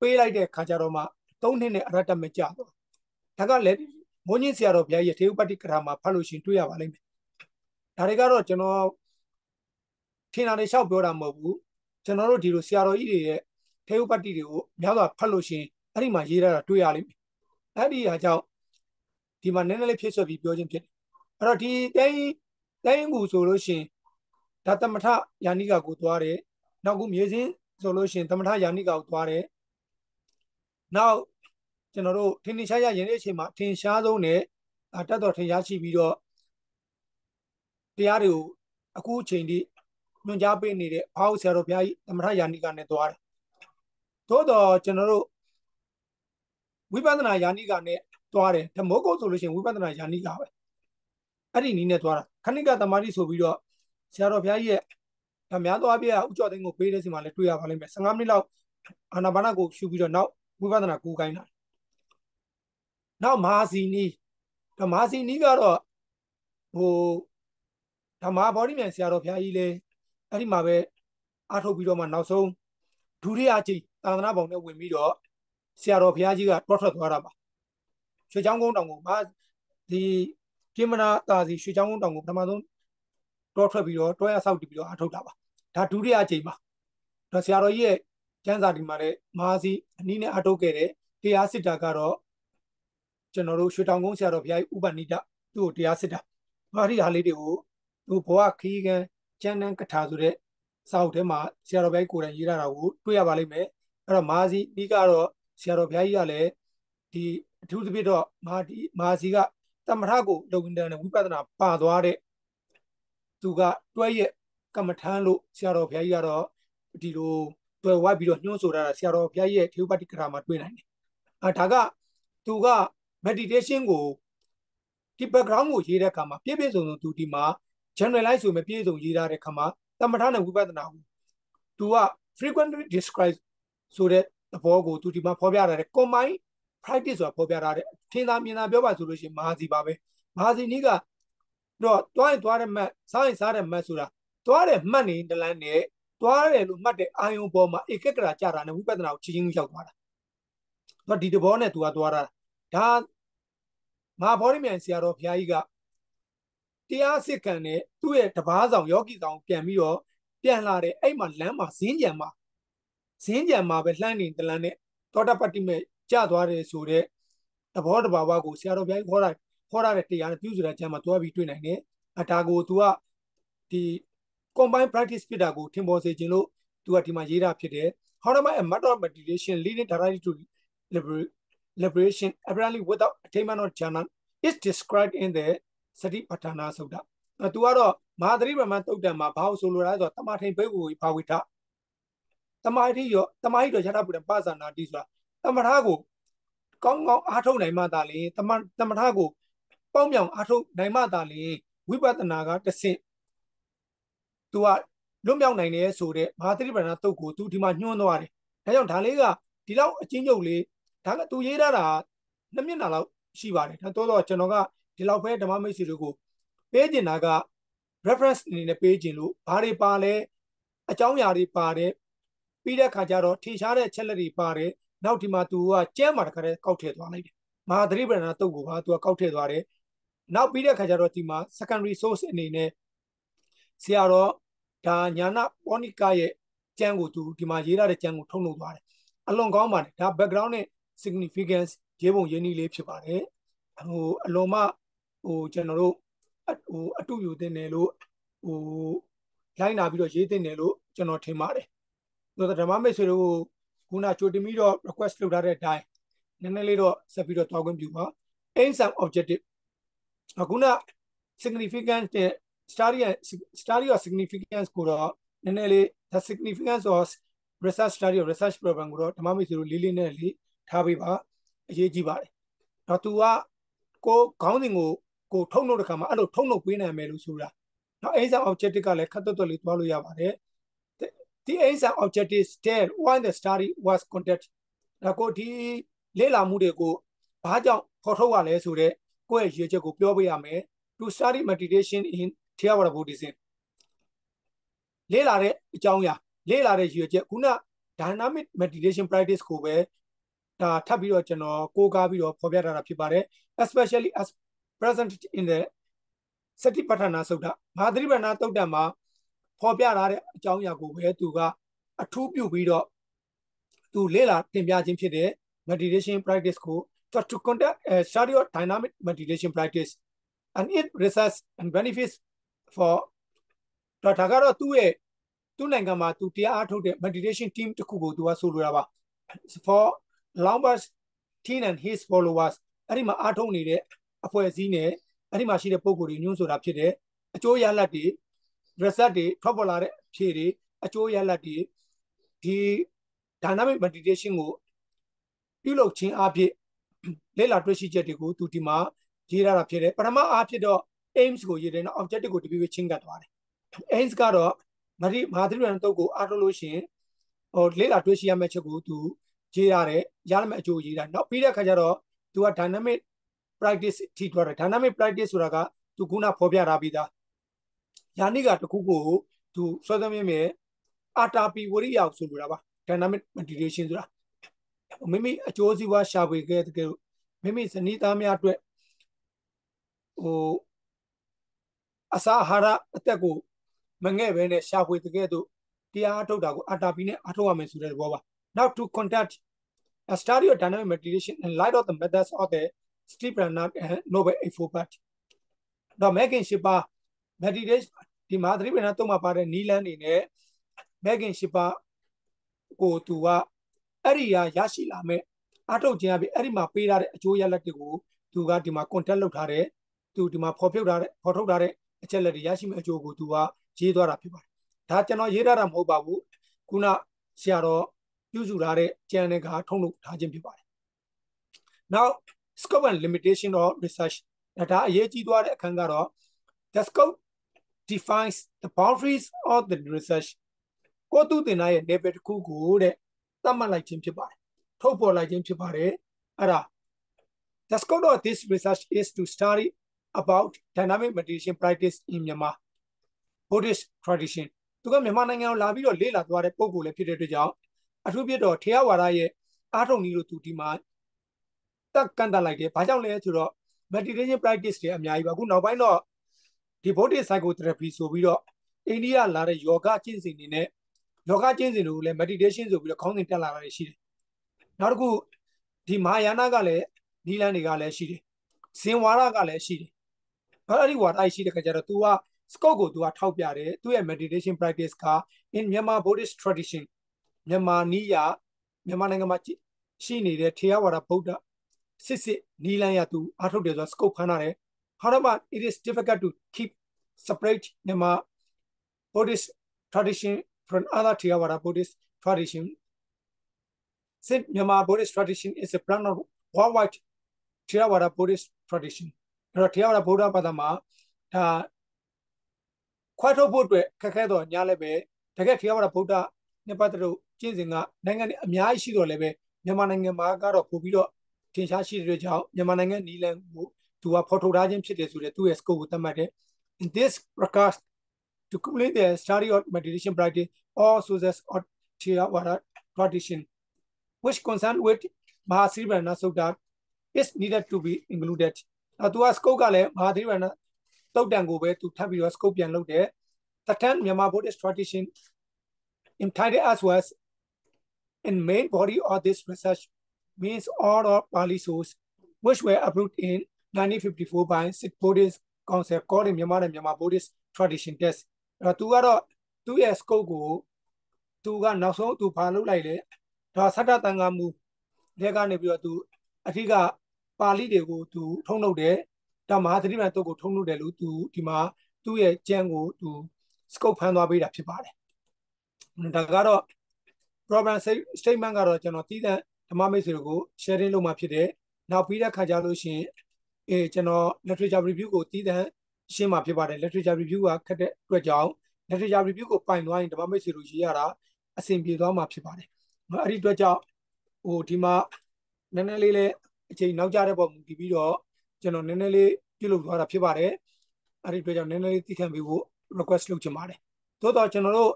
ပေးလိုက်တဲ့ခါကျတော့မှသုံးနှစ်နဲ့အရတ္တမကြတော့ဒါကလည်း မိုးညင်းဆရာတော်ဘုရားရဲ့ထေဥပတ္တိကရာမှာဖတ်လို့ရှိရင်တွေ့ရပါလိမ့်မယ်ဒါတွေကတော့ကျွန်တော်ထင်တာတွေလျှောက်ပြောတာမဟုတ်ဘူးကျွန်တော်တို့ဒီလိုဆရာတော်ကြီးတွေရဲ့ထေဥပတ္တိတွေကိုများစွာဖတ်လို့ရှိရင်အဲ့ဒီမှာရေးထားတာတွေ့ရလိမ့်မယ်အဲ့ဒီဟာကြောင့်ဒီမှာနည်းနည်းလေးဖြစ်ဆွပြီးပြောခြင်းဖြစ်တယ်အဲ့တော့ဒီတိုင်းတိုင်းကူဆိုလို့ရှိရင်ဒါသမထယာနိကကိုသွားတယ်နောက်ခုမြေစင်းဆိုလို့ရှိရင်သမထယာနိကကိုသွားတယ်နောက် ကျွန်တော်တို့ထင်ထင်ရှားရှားယနေ့အချိန်မှာထင်ရှားဆုံးနဲ့တက်တော်ထင်ရှားရှိပြီးတော့တရားတွေကိုအခုအချိန်ထိညွှန်ကြားပေးနေတဲ့ဘာဟုတ်ဆရာတော်ဘုရားကြီးသမထယာနိကနဲ့သွားတယ်သို့တော့ကျွန်တော်တို့ဝိပဿနာယာနိကနဲ့သွားတယ်ဓမောကုတ်ဆိုလို့ရှိရင်ဝိပဿနာယာနိကပဲအဲ့ဒီနီးနဲ့သွားတာခဏိကသမာဓိဆိုပြီးတော့ဆရာတော်ဘုရားကြီးရဲ့ဒါများသောအားဖြင့်ဥကြော့သိန်းကိုပေးတဲ့စီမှာလည်းတွေ့ရပါလိမ့်မယ်15မိနစ်လောက်အာနာပါနကိုရှုပြီးတော့နောက်ဝိပဿနာကိုကိုင်းတာ နောက်မာစီနီးဓမ္မာစီနီးကတော့ဟိုဓမ္မာဘောဓိမြန်ဆရာတော်ဘုရားကြီးလေအဲ့ဒီမှာပဲအားထုတ်ပြီးတော့မှနောက်ဆုံးဒုတိယကြိမ်သာသနာပေါင်းနဲ့ဝင်ပြီးတော့ဆရာတော်ဘုရားကြီးကတောထွက်သွားတာပါရွှေချောင်းကုန်းတောင်ကိုမဒီကိမနာတာစီရွှေချောင်းကုန်းတောင်ကိုပထမဆုံးတောထွက်ပြီးတော့တောရဆောက်တည်ပြီးတော့အထုတ်တာပါဒါဒုတိယအကြိမ်ပါဒါဆရာတော်ကြီးရဲ့ကျမ်းစာဒီမှာလည်းမဟာစီအနည်းနဲ့အထုတ်ခဲ့တဲ့တရားစစ်တာကတော့ ကျွန်တော်တို့ရွှေတောင်ကုန်းဆရာတော်ဘုရားဥပနိဒသူ့ကိုတရားစစ်တာဘာဒီဟာလေးတွေကိုသူဘဝခီးကန်ကျမ်းနန်းကထာဆိုတဲ့စာအုပ်ထဲမှာဆရာတော်ဘုရားကိုယ်တိုင်ရေးထားတာကိုတွေ့ရပါလိမ့်မယ်အဲ့တော့မဟာစီဒီကတော့ဆရာတော်ဘုရားကြီးကလည်းဒီအထူးသဖြင့်တော့မဟာဒီမဟာစီကတမထကိုလုံဝင်တဲ့ဝိပဿနာပါသွားတဲ့သူကတွဲရဲ့ကမ္မထမ်းလို့ဆရာတော်ဘုရားကြီးကတော့ဒီလိုတွဲဝိုက်ပြီးတော့ညှိုးဆိုတာဆရာတော်ဘုရားကြီးရဲ့ထေဝပတိကရာမှာတွေ့နိုင်တယ်။အဲဒါကသူက meditation ကိုဒီ background ကိုရေးတဲ့အခါမှာပြည့်ပြည့်စုံစုံသူဒီမှာ generalize ဆိုမဲ့ပြည့်စုံရေးထားတဲ့အခါမှာတမထနဲ့ဝိပဿနာကိုသူက frequently describe ဆိုတဲ့သဘောကိုသူဒီမှာဖော်ပြထားတယ် combine practice ဆိုတာဖော်ပြထားတယ်ထင်သာမြင်သာပြောပါဆိုလို့ရှိရင်မဟာစီပါပဲမဟာစီနီးကတော့တွားရင်တွားတဲ့မှတ်စားရင်စားတဲ့မှတ်ဆိုတာတွားတဲ့မှတ်နေတလန်းနဲ့တွားတယ်လို့မှတ်တဲ့အာယုံပေါ်မှာဧကကရာကြတာနဲ့ဝိပဿနာကိုချင်းချင်းရောက်သွားတာသူကဒီတဘောနဲ့သူကတွားတာ ဒါမဟာဗောဓိမြန်ဆရာတော်ဘုရားကြီးကတရားစစ်ကန်နဲ့သူ့ရဲ့တပားဆောင်ယောဂီဆောင်ပြန်ပြီးတော့ပြန်လာတယ်အဲ့မှာလမ်းမှာဇင်းကြံမှာဇင်းကြံမှာပဲလှမ်းနေတလန်းနဲ့သောတာပတ္တိမဲ့ကြသွားတယ်ဆိုတော့သဘောတဘာဝကိုဆရာတော်ဘုရားကြီးခေါ်တာခေါ်ရတဲ့တရားနဲ့ပြုစုတဲ့ကျမ်းမှာတွားပြီးတွေ့နိုင်တယ်အတာကို तू ကဒီ combine practice ဖြစ်တာကိုထင်ပေါ်စေခြင်းလို့ तू ကဒီမှာရေးတာဖြစ်တယ် how am I a matter of meditation leading directly to liberation apparently without attainment of jhana is described in the Satipatthana Sutta အဲ तू ကတော့မဟာသတိပမတုတ်တံမှာဘာလို့ဆိုလိုလဲဆိုတော့တမထိန်ဘိက္ခုဘာဝိထတမဟိရောတမဟိရောရထပုဒ္ဒပသနာတိဆိုတာတမထကိုကောင်းကောင်းအားထုတ်နိုင်မှသာလေတမတမထကိုပေါင်းမြောင်အားထုတ်နိုင်မှသာလေဝိပဿနာကတဆင့်သူကလွတ်မြောက်နိုင်တယ်ဆိုတဲ့မဟာသတိပဋ္ဌာန်တုတ်ကိုသူဒီမှာညွှန်းသွားတယ်။ဒါကြောင့်ဒါလေးကဒီလောက်အချင်းချုပ်လေး ဒါကသူရေးထားတာနှစ်မျက်နှာလောက်ရှိပါတယ်။ဒါတော့တော့ကျွန်တော်ကဒီလောက်ပဲဓမ္မမိတ်ဆွေတို့ကိုပေးကျင်တာက reference အနေနဲ့ပေးကျင်လို့ဘာတွေပါလဲအကြောင်းအရာတွေပါတယ်ပြီးတဲ့ခါကျတော့ထင်ရှားတဲ့ချက်လက်တွေပါတယ်နောက်ဒီမှာသူကကျဲမှာတခါတည်းကောက်ထည့်သွားလိုက်တယ်မဟာသတိပဋ္ဌာန်တုတ်ကိုပါသူကကောက်ထည့်သွားတယ်နောက်ပြီးတဲ့ခါကျတော့ဒီမှာ secondary source အနေနဲ့ဆရာတော်ဒါညာနာပေါနိကရဲ့ကျမ်းကိုသူဒီမှာရေးထားတဲ့ကျမ်းကိုထုတ်လုပ်သွားတယ်အလွန်ကောင်းပါတယ်ဒါ background နဲ့ significance ရေးပုံရေးနည်းလေးဖြစ်ပါတယ်ဟိုအလွန်မှဟိုကျွန်တော်တို့ဟိုအတူယူတင်တယ်လို့ဟိုလိုက်နာပြီးတော့ရေးတင်တယ်လို့ကျွန်တော်ထင်ပါတယ်ဆိုတော့ဓမ္မမိတ်ဆွေတို့ခုနကြိုတင်ပြီးတော့ request လုပ်ထားတဲ့အတိုင်းနည်းနည်းလေးတော့ဆက်ပြီးတော့တောင်းခွင့်ပြုပါ aim some objective အခုန significance နဲ့ study study of significance ကိုတော့နည်းနည်းလေး the significance of research study of research program ကိုတော့ဓမ္မမိတ်ဆွေတို့လေးလေးနဲ့လေး ထားပေးပါအရေးကြီးပါတယ်။တော့သူကကိုခေါင်းစဉ်ကိုကိုထုံလို့တဲ့ခါမှာအဲ့လိုထုံလို့ပေးနိုင်မယ်လို့ဆိုတာ။နောက် aim some objective ကလည်းခက်တွတ်တွတ်လေးသွားလို့ရပါတယ်။ the aim some objective still when the study was conducted ဒါကိုဒီလေ့လာမှုတွေကိုဘာကြောင့်ခေါ်ထုတ်ရလဲဆိုတော့ကိုယ့်ရဲ့ရည်ချက်ကိုပြောပြရမယ် to study meditation in Theravada Buddhism လေ့လာတဲ့အကြောင်းအရာလေ့လာတဲ့ရည်ချက်ခုန dynamic meditation practice ကိုပဲ ဒါထပ်ပြီးတော့ကျွန်တော်ကိုးကားပြီးတော့ဖော်ပြထားတာဖြစ်ပါတယ် especially as present in the Satipatthana Sutta မဟာသတိပဋ္ဌာန်သုတ်တံမှာဖော်ပြထားတဲ့အကြောင်းအရာကိုပဲသူကအထူးပြုပြီးတော့သူလေ့လာတင်ပြခြင်းဖြစ်တဲ့ meditation practice ကို to conduct a study of dynamic meditation practice and it research and benefits for တော့ဒါကတော့သူ့ရဲ့သူ့နိုင်ငံမှာသူတရားအားထုတ်တဲ့ meditation team တစ်ခုကိုသူကဆိုလိုတာပါ for Lombard teen and his followers အဲ့ဒီမှာအားထုတ်နေတဲ့အဖွဲ့အစည်းနဲ့အဲ့ဒီမှာရှိတဲ့ပုံကိုယ်တွေညွှန်းဆိုတာဖြစ်တယ်အကျိုးရလဒ်တွေ result တွေထွက်ပေါ်လာတဲ့ဖြေတွေအကျိုးရလဒ်တွေဒီ dynamic meditation ကိုပြုလုပ်ခြင်းအဖြစ်လေ့လာတွေ့ရှိချက်တွေကိုသူဒီမှာရေးရတာဖြစ်တယ်ပထမအားဖြင့်တော့ aims ကိုရေးတယ်နော် objective ကိုတပြည့်ပြည့်ချင်းကပ်သွားတယ် aims ကတော့မရိမဟာသရိရဏတုတ်ကိုအားထုတ်လို့ရှိရင်ဟိုလေ့လာတွေ့ရှိရမယ့်ချက်ကိုသူ ရေးရတယ်ရရမယ့်အကျိုးရေးတာနောက်ပြီးတဲ့အခါကျတော့သူက dynamic practice ထိထွက်တယ် dynamic practice ဆိုတာကသူခုနဖော်ပြထားပြီးသားယာနိကတခုကိုသူဆွဲသမင်းမဲ့အာတာပီဝရိယဆိုလိုတာပါ dynamic meditation ဆိုတာမိမိအကျိုးစီးပွားရှာဖွေခဲ့တဲ့မိမိဇနီးသားများအတွက်ဟိုအစာအာဟာရအသက်ကိုမငဲ့ပဲနဲ့ရှာဖွေတကယ်တော့တရားအထုတ်တာကိုအတာပီနဲ့အထုတ်ရမယ်ဆိုတဲ့သဘောပါ now to conduct a study of dynamic meditation in light of the methods of the Steve Bernard and Nobel A. Fobert တော့ Megan ရှိပါ meditation ဒီမှာသတိပဋ္ဌာန်သုံးမှာပါတဲ့နီလန်းနေနဲ့ Megan ရှိပါကိုသူကအဲ့ဒီဟာရရှိလာမဲ့အထုတ်ခြင်းအပြင်အဲ့ဒီမှာပေးထားတဲ့အကျိုးရလဒ်တွေကိုသူကဒီမှာ contact လုပ်ထားတယ်သူဒီမှာဖော်ပြထားတဲ့ဖော်ထုတ်ထားတဲ့အချက်လက်တွေရရှိမဲ့အကျိုးကိုသူကရေးသွားတာဖြစ်ပါတယ်ဒါကျွန်တော်ရေးထားတာမဟုတ်ပါဘူးခုနဆရာတော် ပြုစုထားတဲ့ကျန်တဲ့ကထုံးလို့ထားခြင်းဖြစ်ပါတယ် now scope and limitation of research ဒါအရေးကြီးသွားတဲ့အခန်းကတော့ the scope defines the boundaries of the research ကိုသူတင်တဲ့ level တစ်ခုကိုတဲ့သတ်မှတ်လိုက်ခြင်းဖြစ်ပါတယ်ထုတ်ပေါ်လိုက်ခြင်းဖြစ်ပါတယ်အဲ့ဒါ the scope of this research is to study about dynamic meditation practice in Myanmar Buddhist tradition သူကမြန်မာနိုင်ငံကိုလာပြီးတော့လေ့လာသွားတဲ့ပုံကိုလည်းဖြစ်တဲ့အတွက်ကြောင့် အထူးပြတော့ထေရဝါဒရဲ့အားထုတ်နည်းလို့သူဒီမှာတက်ကန့်တက်လိုက်တယ်။ဘာကြောင့်လဲဆိုတော့ meditation practice တွေအများကြီးပါအခုနောက်ပိုင်းတော့ဒီ Buddhist psychotherapy ဆိုပြီးတော့အိန္ဒိယလာတဲ့ယောဂကျင့်စဉ်တွေနဲ့ယောဂကျင့်စဉ်တွေကိုလည်း meditation ဆိုပြီးတော့ခေါင်းစဉ်တက်လာတာရှိတယ်။နောက်တစ်ခုဒီမာယာနာကလည်းနီလန်းတွေကလည်းရှိတယ်။ဇင်ဝါဒကလည်းရှိတယ်။အဲ့ဒီဝါဒရှိတဲ့ခါကျတော့ तू က scope ကို तू ကထောက်ပြတယ်သူ့ရဲ့ meditation practice က in Myanmar Buddhist tradition မြန်မာနီးရမြန်မာနိုင်ငံမှာရှိနေတဲ့ထေရဝါဒဗုဒ္ဓစစ်စစ်နီးလန်းရသူအားထုတ်တယ်ဆိုတော့ scope ဖမ်းထားတယ် however it is difficult to keep separate Myanmar Buddhist tradition from other Theravada Buddhist tradition since Myanmar Buddhist tradition is a brand of worldwide Theravada Buddhist tradition အဲ့တော့ Theravada ဗုဒ္ဓဘာသာမှာဒါခွဲထုတ်ဖို့အတွက်ခက်ခဲတော့ညာလည်းပဲတကယ် Theravada ဗုဒ္ဓနဲ့ပတ်သက်လို့ ကျင့်စဉ်ကနိုင်ငံတွေအများကြီးရှိတော့လည်းပဲမြန်မာနိုင်ငံမှာကတော့ပို့ပြီးတော့ထင်ရှားရှိတဲ့ကြောင့်မြန်မာနိုင်ငံနီလန်ကိုသူကဖော်ထုတ်ထားခြင်းဖြစ်တယ်ဆိုတဲ့သူ့ရဲ့ scope ကိုသတ်မှတ်တယ် in this regard to complete the study of meditation practice all sources of Theravada tradition which concern with Mahasirvana Sutta is needed to be included အဲသူက scope ကလည်း Mahasirvana တုတ်တန်ကိုပဲသူထပ်ပြီးတော့ scope ပြန်လုပ်တယ် the 10 Myanmar Buddhist tradition entitled as was in main body of this research means all of Pali source which were approved in 1954 by Sikh Buddhist Council called in Myanmar and Myanmar Buddhist Tradition Test အဲ့တော့သူကတော့သူ့ရဲ့ scope ကိုသူကနောက်ဆုံးသူဘာလုပ်လိုက်လဲဒါသတ္တတန်ခါမူလက်ကနေပြီးတော့သူအထက်ကပါဠိတွေကိုသူထုံးလုပ်တယ်ဒါမဟာသတိပ္ပံတုတ်ကိုထုံးလုပ်တယ်လို့သူဒီမှာသူ့ရဲ့ကျမ်းကိုသူ scope ဖမ်းသွားပေးတာဖြစ်ပါတယ်ဒါကတော့ problem statement ကတော့ကျွန်တော်တည်တဲ့ဓမ္မမိတ်ဆွေတို့ကို sharing လုပ်မှဖြစ်တယ်နောက်ပြီးတဲ့ခါကျလို့ရှိရင်အေးကျွန်တော် literature review ကိုတည်တဲ့ရှင်းမှာဖြစ်ပါတယ် literature review ကခက်တဲ့အတွက်ကြောင့် literature review ကိုပိုင်သွားရင်ဓမ္မမိတ်ဆွေတို့ရေးရတာအဆင်ပြေသွားမှာဖြစ်ပါတယ်အဲ့ဒီအတွက်ကြောင့်ဟိုဒီမှာနည်းနည်းလေးလေးအချိန်နောက်ကျတဲ့ပုံမူတည်ပြီးတော့ကျွန်တော်နည်းနည်းလေးပြုလုပ်သွားတာဖြစ်ပါတယ်အဲ့ဒီအတွက်ကြောင့်နည်းနည်းလေးသိခံပေးဖို့ request လုပ်ချင်ပါတယ်သို့တော့ကျွန်တော်တို့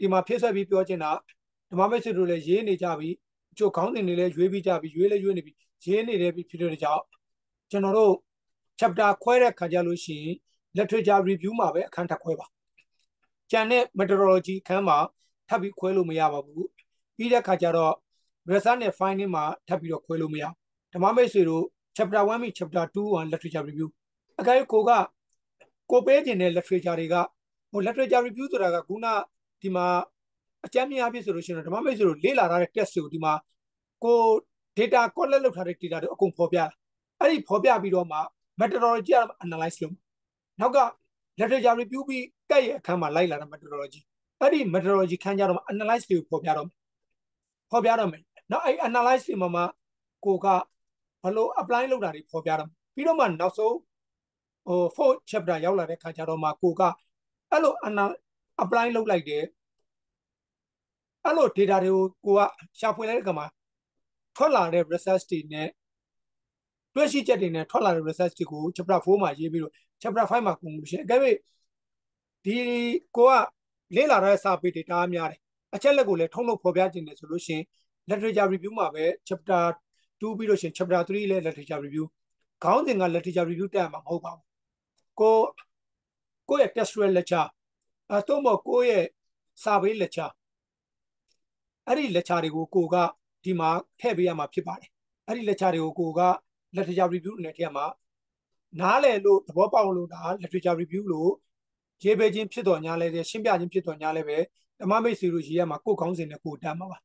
ဒီမှာဖြစ်ဆက်ပြီးပြောချင်တာဓ မ္မမိတ်ဆွေတို့လည်းရေးနေကြပြီအချို့ခေါင်းစဉ်တွေလည်းရွေးပြီးကြပြီရွေးလည်းရွေးနေပြီရေးနေတယ်ပြီဖြစ်တဲ့ကြောင့်ကျွန်တော်တို့ chapter ခွဲတဲ့ခါကြလို့ရှိရင် literature review မှာပဲအခန်းတစ်ခွဲပါကျန်တဲ့ methodology အခန်းမှာထပ်ပြီးခွဲလို့မရပါဘူးပြီးတဲ့ခါကျတော့ result နဲ့ finding မှာထပ်ပြီးတော့ခွဲလို့မရဓမ္မမိတ်ဆွေတို့ chapter 1ပြီး chapter 2 on literature review အကယ်ကိုကကိုပေးခြင်းတဲ့ literature တွေကဟို literature review ဆိုတာကခုနဒီမှာ အကြမ်းမြင်အဖြစ်ဆိုလို့ရှိရင်ဓမ္မမိတ်ဆွေတို့လေ့လာထားတဲ့ test တွေကိုဒီမှာကို data collect လုပ်ထားတဲ့ data တွေအကုန်ဖော်ပြတာအဲ့ဒီဖော်ပြပြီးတော့မှ methodology က analyze လုပ်နောက်က literature review ပြီးကဲ့ရဲ့အခန်းမှာလိုက်လာတဲ့ methodology အဲ့ဒီ methodology ခန်းကြတော့ analyze တွေကိုဖော်ပြတော့ဖော်ပြတော့မယ်နောက်အဲ့ analyze တွေမှာမှကိုကဘလို့ apply လုပ်တာတွေဖော်ပြတော့ပြီးတော့မှနောက်ဆုံးဟို fourth chapter ရောက်လာတဲ့ခါကျတော့မှကိုကအဲ့လို apply လုပ်လိုက်တယ် အဲ့လို data တွေကိုကိုကရှာဖွေလိုက်တဲ့အခါမှာထွက်လာတဲ့ research တွေနဲ့တွေ့ရှိချက်တွေနဲ့ထွက်လာတဲ့ research တွေကို chapter 4မှာရေးပြီးတော့ chapter 5မှာ conclusion အကယ်၍ဒီကိုကလေ့လာတဲ့စာပေတွေတအားများတယ်အချက်လက်ကိုလည်းထုံးလို့ဖော်ပြခြင်းတယ်ဆိုလို့ရှိရင် literature review မှာပဲ chapter 2ပြီးလို့ရှိရင် chapter 3လည်း literature review ခေါင်းစဉ်က literature review တက်မှာမဟုတ်ပါဘူးကိုကိုယ့်ရဲ့ textual lecture အဲတော့မကိုယ့်ရဲ့ survey lecture အဲ့ဒီ lecture တွေကိုကိုကဒီမှာထည့်ပေးရမှာဖြစ်ပါတယ်အဲ့ဒီ lecture တွေကိုကိုက literature review နဲ့ထည့်မှာနားလည်လို့သဘောပေါက်လို့ဒါ literature review လို့ရေးပေးခြင်းဖြစ်တော်ညာလဲရှင်းပြခြင်းဖြစ်တော်ညာလဲပဲဓမ္မမိတ်ဆွေတို့ရေးရမှာကိုခေါင်းစဉ်နဲ့ကိုတတ်မှာပါ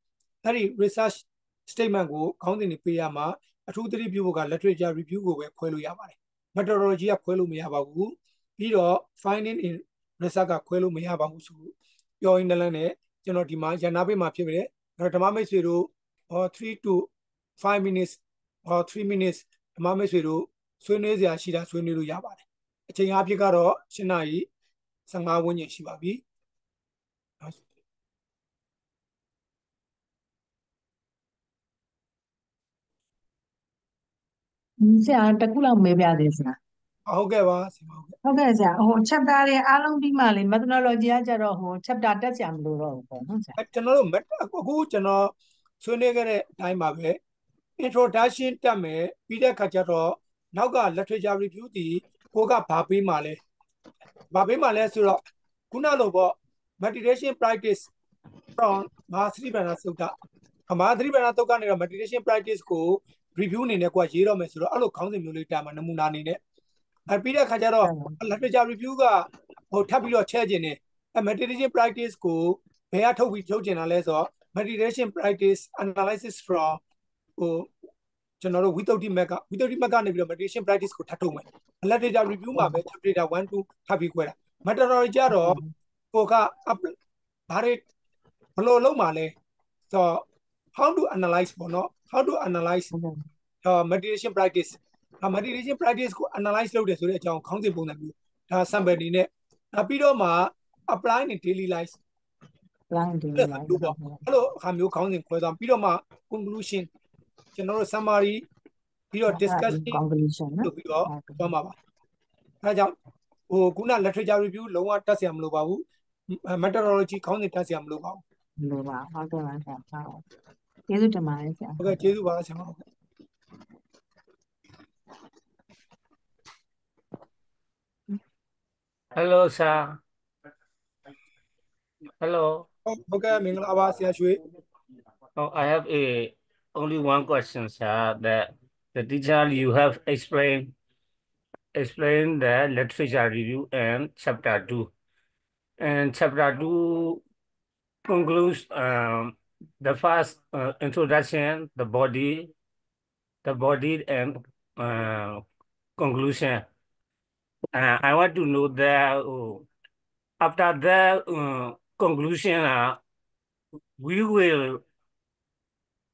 အဲ့ဒီ research statement ကိုခေါင်းစဉ်တွေပေးရမှာအထူးသတိပြုဖို့က literature review ကိုပဲခွဲလို့ရပါတယ် methodology ကခွဲလို့မရပါဘူးပြီးတော့ finding in research ကခွဲလို့မရပါဘူးဆိုပြောရင်းလည်းနဲ့ ကျွန်တော်ဒီမှာရန်နာပိတ်မှာဖြစ်ပါတယ်အဲ့တော့ဓမ္မမိတ်ဆွေတို့3 to 5 minutes or 3 minutes ဓမ္မမိတ်ဆွေတို့ဆွေးနွေးစရာရှိတာဆွေးနွေးလို့ရပါတယ်အချိန်အားဖြင့်ကတော့၈နာရီ15ဝန်းကျင်ရှိပါပြီဆရာတခုလောက်မေးပြသေးဆရာ ဟုတ်ကဲ့ပါဆရာဟုတ်ကဲ့ဟုတ်ကဲ့ဆရာဟို chapter တွေအားလုံးပြီးမှလေ methodology ကကြတော့ဟို chapter တက်ဆရာမလို့တော့ဘူးပေါ့နော်ဆရာအဲကျွန်တော်တို့ met- အခုကျွန်တော်ဆွေးနွေးခဲ့တဲ့အတိုင်းပါပဲ introduction တက်မယ်ပြီးတဲ့အခါကျတော့နောက်က literature review တီကိုကဘာပေးမှလဲဘာပေးမှလဲဆိုတော့ခုနလိုပေါ့ meditation practice from မဟာသတိပဏ္ဏသုတ်တမဟာသတိပဏ္ဏသုတ်ကနေတော့ meditation practice ကို review အနေနဲ့ကိုကရေးတော့မယ်ဆိုတော့အဲ့လိုခေါင်းစဉ်မျိုးလေးတာမှာနမူနာအနေနဲ့ အဲပြီးတဲ့အခါကျတော့ literature review ကဟိုထပ်ပြီးတော့ချဲ့ခြင်းနေအဲ meditation practice ကိုဘယ်ကထုတ်ပြီးထုတ်ကျင်တာလဲဆိုတော့ meditation practice analysis from ဟိုကျွန်တော်တို့ without the map က without the map ကနေပြီးတော့ meditation practice ကိုထပ်ထုတ်မယ် literature review မှာပဲ chapter 1 2ထပ်ပြီးခွဲတာ methodology ကြတော့ကိုကဘာတွေဘယ်လိုလုပ်မှာလဲဆိုတော့ how to analyze ပေါ့နော် how to analyze ဟုတ်ကဲ့ uh, meditation practice ဒါ meditation practice ကို analyze လုပ်တယ်ဆိုတဲ့အကြောင်းခေါင်းစဉ်ပုံစံမျိုးဒါ sample အနေနဲ့နောက်ပြီးတော့မှ apply in daily life line တွေ အဲ့ line လိုပေါ့အဲ့လိုအခါမျိုးခေါင်းစဉ်ခွဲသွားပြီးတော့မှ conclusion ကျွန်တော်တို့ summary ပြီးတော့ discussion conclusion နော် လုပ်ပြီးတော့သွားမှာပါအဲဒါကြောင့်ဟိုခုန literature review လုံးဝတက်เสียမလို့ပါဘူး methodology ခေါင်းစဉ်တက်เสียမလို့ပါဘူး လို့ပါဟုတ်ကဲ့ပါဆရာဟုတ်ကျေးဇူးတင်ပါတယ်ဆရာ ဟုတ်ကဲ့ကျေးဇူးပါဆရာမဟုတ် Hello, sir. Hello. ဟုတ်ကဲ့မင်္ဂလာပါဆရာရွှေ Oh, I have a only one question, sir. That the teacher you have explained explained the literature review and chapter two. And chapter two concludes um, the first uh, introduction, the body, the body, and uh, conclusion. Uh, I want to know that uh, after the uh, conclusion, uh, we will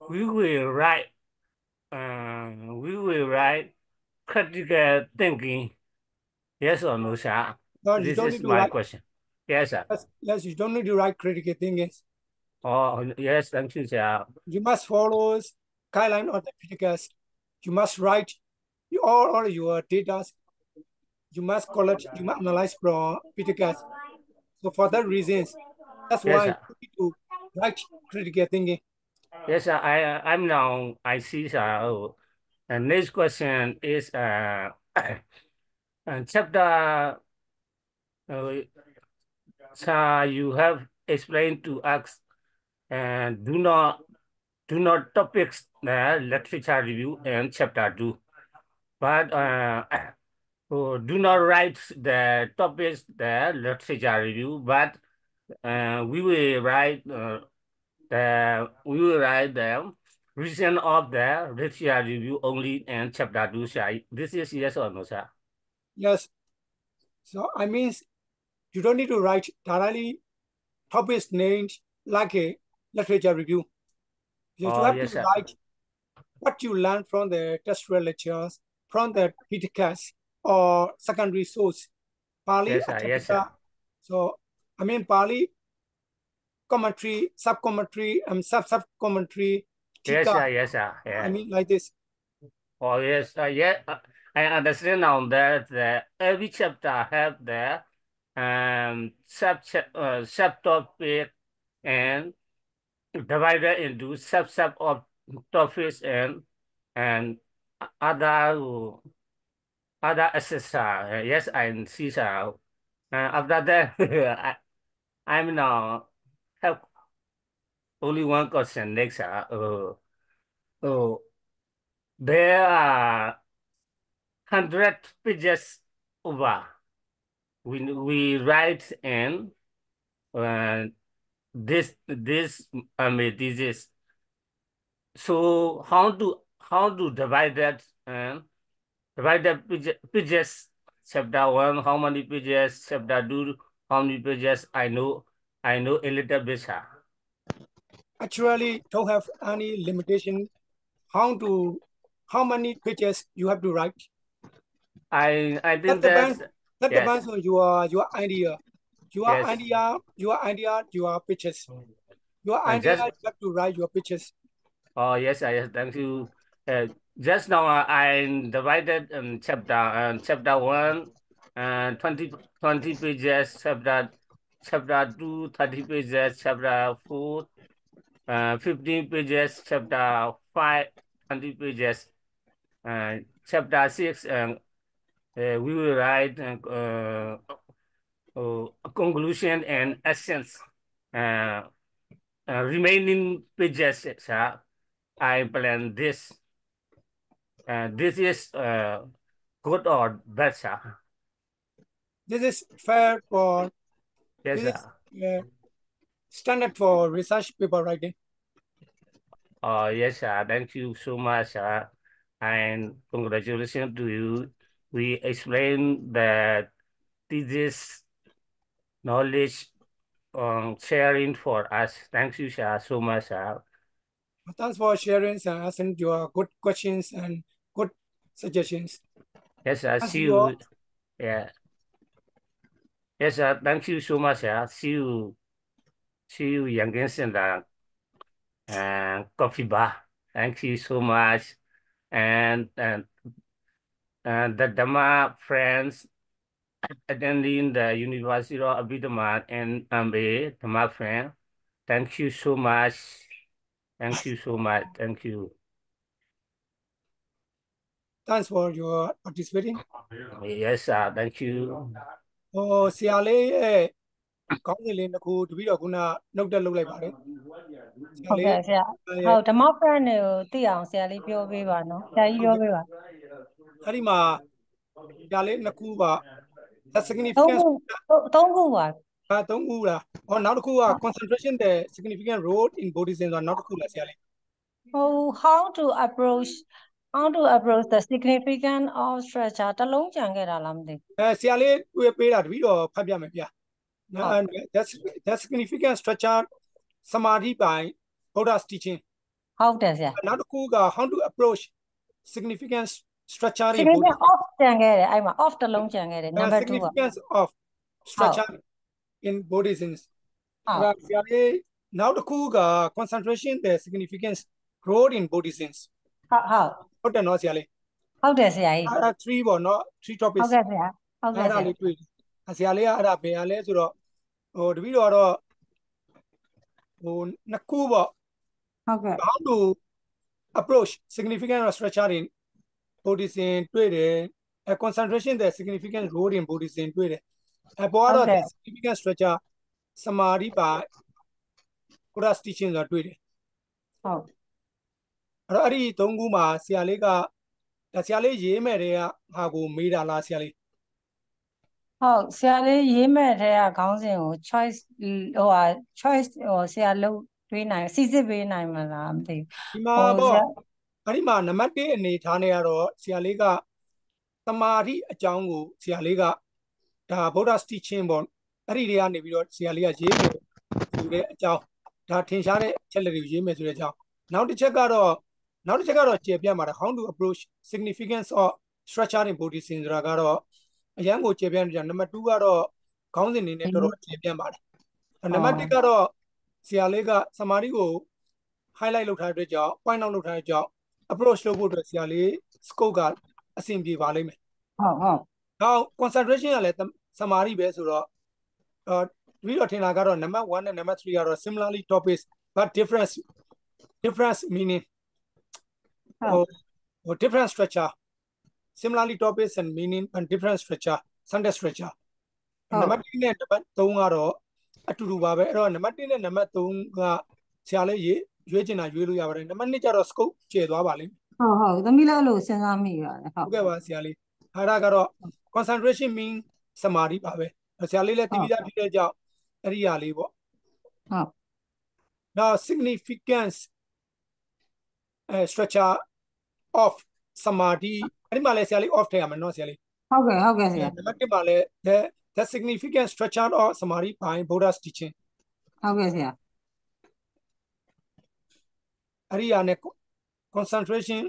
we will write uh, we will write critical thinking. Yes or no, sir? No, This don't is my write- question. Yes, sir. yes, yes you don't need to write critical thinking Oh, yes, thank you, sir. you must follow guideline of the critics you must write all, all your data you must collect you must analyze from critics so for that reasons that's Yes, why sir. you need to write critical thinking Yes, sir. I I'm now I see, sir. Oh, and next question is uh, <coughs> uh chapter. Uh, sir, you have explained to us, and do not do not topics the literature review and chapter two, but uh, <coughs> oh, do not write the topics the literature review, but uh, we will write uh, the we will write the reason of the literature review only and chapter two. Sir. This is yes or no, sir? yes so i mean you don't need to write directly topics named like a literature review you Oh, have yes, to sir. write what you learn from the textual lectures from the critics or secondary source Pali Yes, sir. Yes, sir. So I mean Pali commentary, sub commentary, and sub sub commentary. Yes, sir. Yes, sir. Yeah. I mean like this. Oh yes, uh, yeah. uh, I understand now that the every chapter have the um sub uh, subtopic and divided into sub sub of topics and and other other accessory. Yes, I see, sir. And after that, <laughs> I, I'm now have only one question next. Uh, uh, uh, there are hundred pages over. We we write in uh, this this I mean this is so how to how to divide that and divide the page- pages chapter one how many pages chapter two how many pages I know I know a little bit sir. actually don't have any limitation how to how many pages you have to write I I think That depends. that Yes. depends on your your idea your Yes. idea your idea your pictures your idea just- you have to write your pictures Oh yes, I yes, thank you. Uh, just now uh, I divided um, chapter uh, chapter one, uh, 20, 20 pages, chapter chapter two, 30 pages, chapter four, uh, 15 pages, chapter five, 20 pages, uh, chapter six, um, uh, we will write uh, uh, conclusion and essence. Uh, uh, remaining pages. I plan this. Uh, this is uh, good or bad, sir? this is fair for Yes, This is- uh, standard for research paper writing Oh, yes, sir. Thank you so much, sir. And congratulations to you. We explained that this is knowledge um, sharing for us. Thank you, sir, so much, sir. thanks for sharing and asking your good questions and suggestions Yes, sir. Thank See you all. Yeah. Yes, sir. Thank you so much, sir. See you. See you, Young Center uh, and Coffee Bar. Thank you so much. And and and the Dhamma friends attending the University of Abhidhamma and MBA, Dhamma friend. Thank you so much. Thank you so much. Thank you. Thanks for your participating Yes, sir. Thank you. ဟိုဆရာလေးရဲ့ကောင်းကင်လေးတစ်ခုတပည့်တော်ခုနနှုတ်တက်လုပ်လိုက်ပါတယ်ဆရာဟုတ်လေးကဲ့ဆရာဟုတ်ဓမ္မဖရန်တွေကိုသိအောင်ဆရာလေးပြောပေးပါနော်ဆရာကြီးပြောပေးပါအဲ့ဒီမှာဆရာလေးနှစ်ခုပါ the သုံး significance ခုသုံးခုပါအဲသုံးခုလားဟောနောက်တစ်ခုက concentration the significant role in buddhism ဆိုတာနောက်တစ်ခုလားဆရာလေး ဟို how to approach how to approach the significance of structure တစ်လုံးကြံခဲ့တာလားမသိဘူး အဲဆရာလေးတွေ့ပေးတာတပည့်တော်ဖတ်ပြမယ်ဗျာ ဟုတ် And that's that significant structure samadhi by Buddha's teaching ဟုတ်တယ်ဆရာ နောက်တစ်ခုက how to approach significant structure in significance Buddhism of ကြံခဲ့တယ်အဲ့မှာ of တစ်လုံးကြံခဲ့တယ် Uh, number 2က significance of structure in Buddhism ဟုတ် ဒါဆရာလေးနောက်တစ်ခုက concentration the significance role in Buddhism ဟုတ်ဟုတ် ဟုတ်တယ်နော်ဆရာလေးဟုတ်တယ်ဆရာကြီးအဲ့ဒါ3ပေါ့နော်3ဟုတ် topics ကဲ့ဆရာဟုတ်ကဲ့အဲ့ဆဒါရာလေးတွေ့တယ်အဲ့ဆရာလေးကအဲ့ဒါဘယ်ဟာလဲဆိုတော့ဟိုတပည့်တော်ကတော့ဟိုနှစ်ခုပေါ့ဟုတ်ကဲ့ how to approach significant structure in Buddhism တွေ့တယ်အဲ concentration the significant role in Buddhism တွေ့တယ်အပေါ်ကတော့ the significant structure samadhi by Buddha's teaching ဆိုတာတွေ့တယ်ဟုတ် အဲ့တော့အဲ့ဒီသုံးခုမှာဆရာလေးကဒါဆရာလေးရေးမဲ့တဲ့ကဟာကိုမေးတာလားဆရာလေးဟုတ်ဆရာလေးရေးမဲ့တဲ့ကခေါင်းစဉ်ကို choice ဟိုဟာ choice ဟိုဆရာလုပ်တွေးနိုင်စီစစ်ပေးနိုင်မလားမသိဘူးဒီမှာဟိုပေါ့ဆရာအဲ့ဒီမှာနံပါတ်1အနေထားနဲ့ကတော့ဆရာလေးကသမာဓိအကြောင်းကိုဆရာလေးကဒါ Buddha's teaching ပေါ့အဲ့ဒီတွေကနေပြီးတော့ဆရာလေးကရေးမယ်ဆိုတဲ့အကြောင်းဒါထင်ရှားတဲ့အချက်လက်တွေကိုရေးမယ်ဆိုတဲ့အကြောင်းနောက်တစ်ချက်ကတော့ နောက်တစ်ချက်ကတော့ကျေပြတ်ပါတယ် how to approach significance of structure in Buddhism ဆိုတာကတော့အရန်ကိုကျေပြတ်နေကြနံပါတ်2ကတော့ခေါင်းစဉ်အနေနဲ့တော်တော်ကျေပြတ်ပါတယ်နံပါတ်1ကတော့ဆရာလေးကသမာဓိကို highlight လုပ်ထားတဲ့အတွက်ကြောင့် point out လုပ်ထားတဲ့အတွက်ကြောင့် approach လုပ်ဖို့အတွက်ဆရာလေး scope ကအဆင်ပြေပါလိမ့်မယ်ဟုတ်ဟုတ်။နောက် concentration ကလည်းသမာဓိပဲဆိုတော့အော်ပြီးတော့ထင်တာကတော့ number 1နဲ့ number 3ကတော့ similarly topics but difference difference meaning ဟုတ်ဟိုဟို different structure similarly topics and meaning and different structure sentence structure ဟုဟုတ်နံပါတ်1နဲ့နံပါတ်3ကတော့အတူတူပါပဲအဲ့တော့နံပါတ်1နဲ့နံပါတ်3ကဆရာလေးရေးရွေးချင်တာရွေးလို့ရပါတယ်နံပါတ်2ကျတော့ scope ကျယ်သွားပါလိမ့်မယ်ဟုတ်ဟုတ်သမီးလည်းအဲ့လိုစဉ်းစားမိပါတယ်ဟုတ်ဟုတ်ကဲ့ပါဆရာလေးဟာရကတော့ concentration mean samadhi ပါပဲဆရာလေးလည်းသိပြီးသားဖြစ်တဲ့ကြောင့်အဲ့ဒီဟာလေးပေါ့ဟုတ် now significance အဲ structure of samadhi အဲ့ဒီမှာလည်းဆရာလေး off ထည့်ရမယ်နော်ဆရာလေး ဟုတ်ကဲ့ဟုတ်ကဲ့ဆရာ နံပါတ်1မှာလည်း the the significant structure of samadhi by buddha's teaching ဟုတ်ကဲ့ဆရာ အဲ့ဒီဟာနဲ့ concentration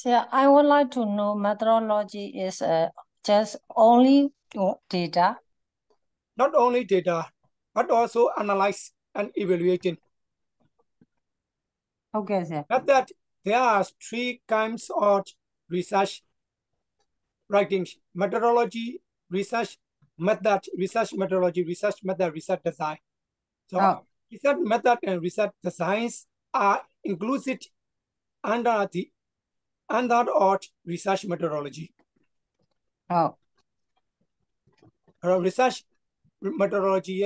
Sir, I would like to know methodology is uh, just only data. not only data but also analyze and evaluating. Okay, sir. Not that there are three kinds of research writing, methodology, research method, research methodology, research method, research design. So oh. research method and research designs are included under the under art research methodology. Oh. Research methodology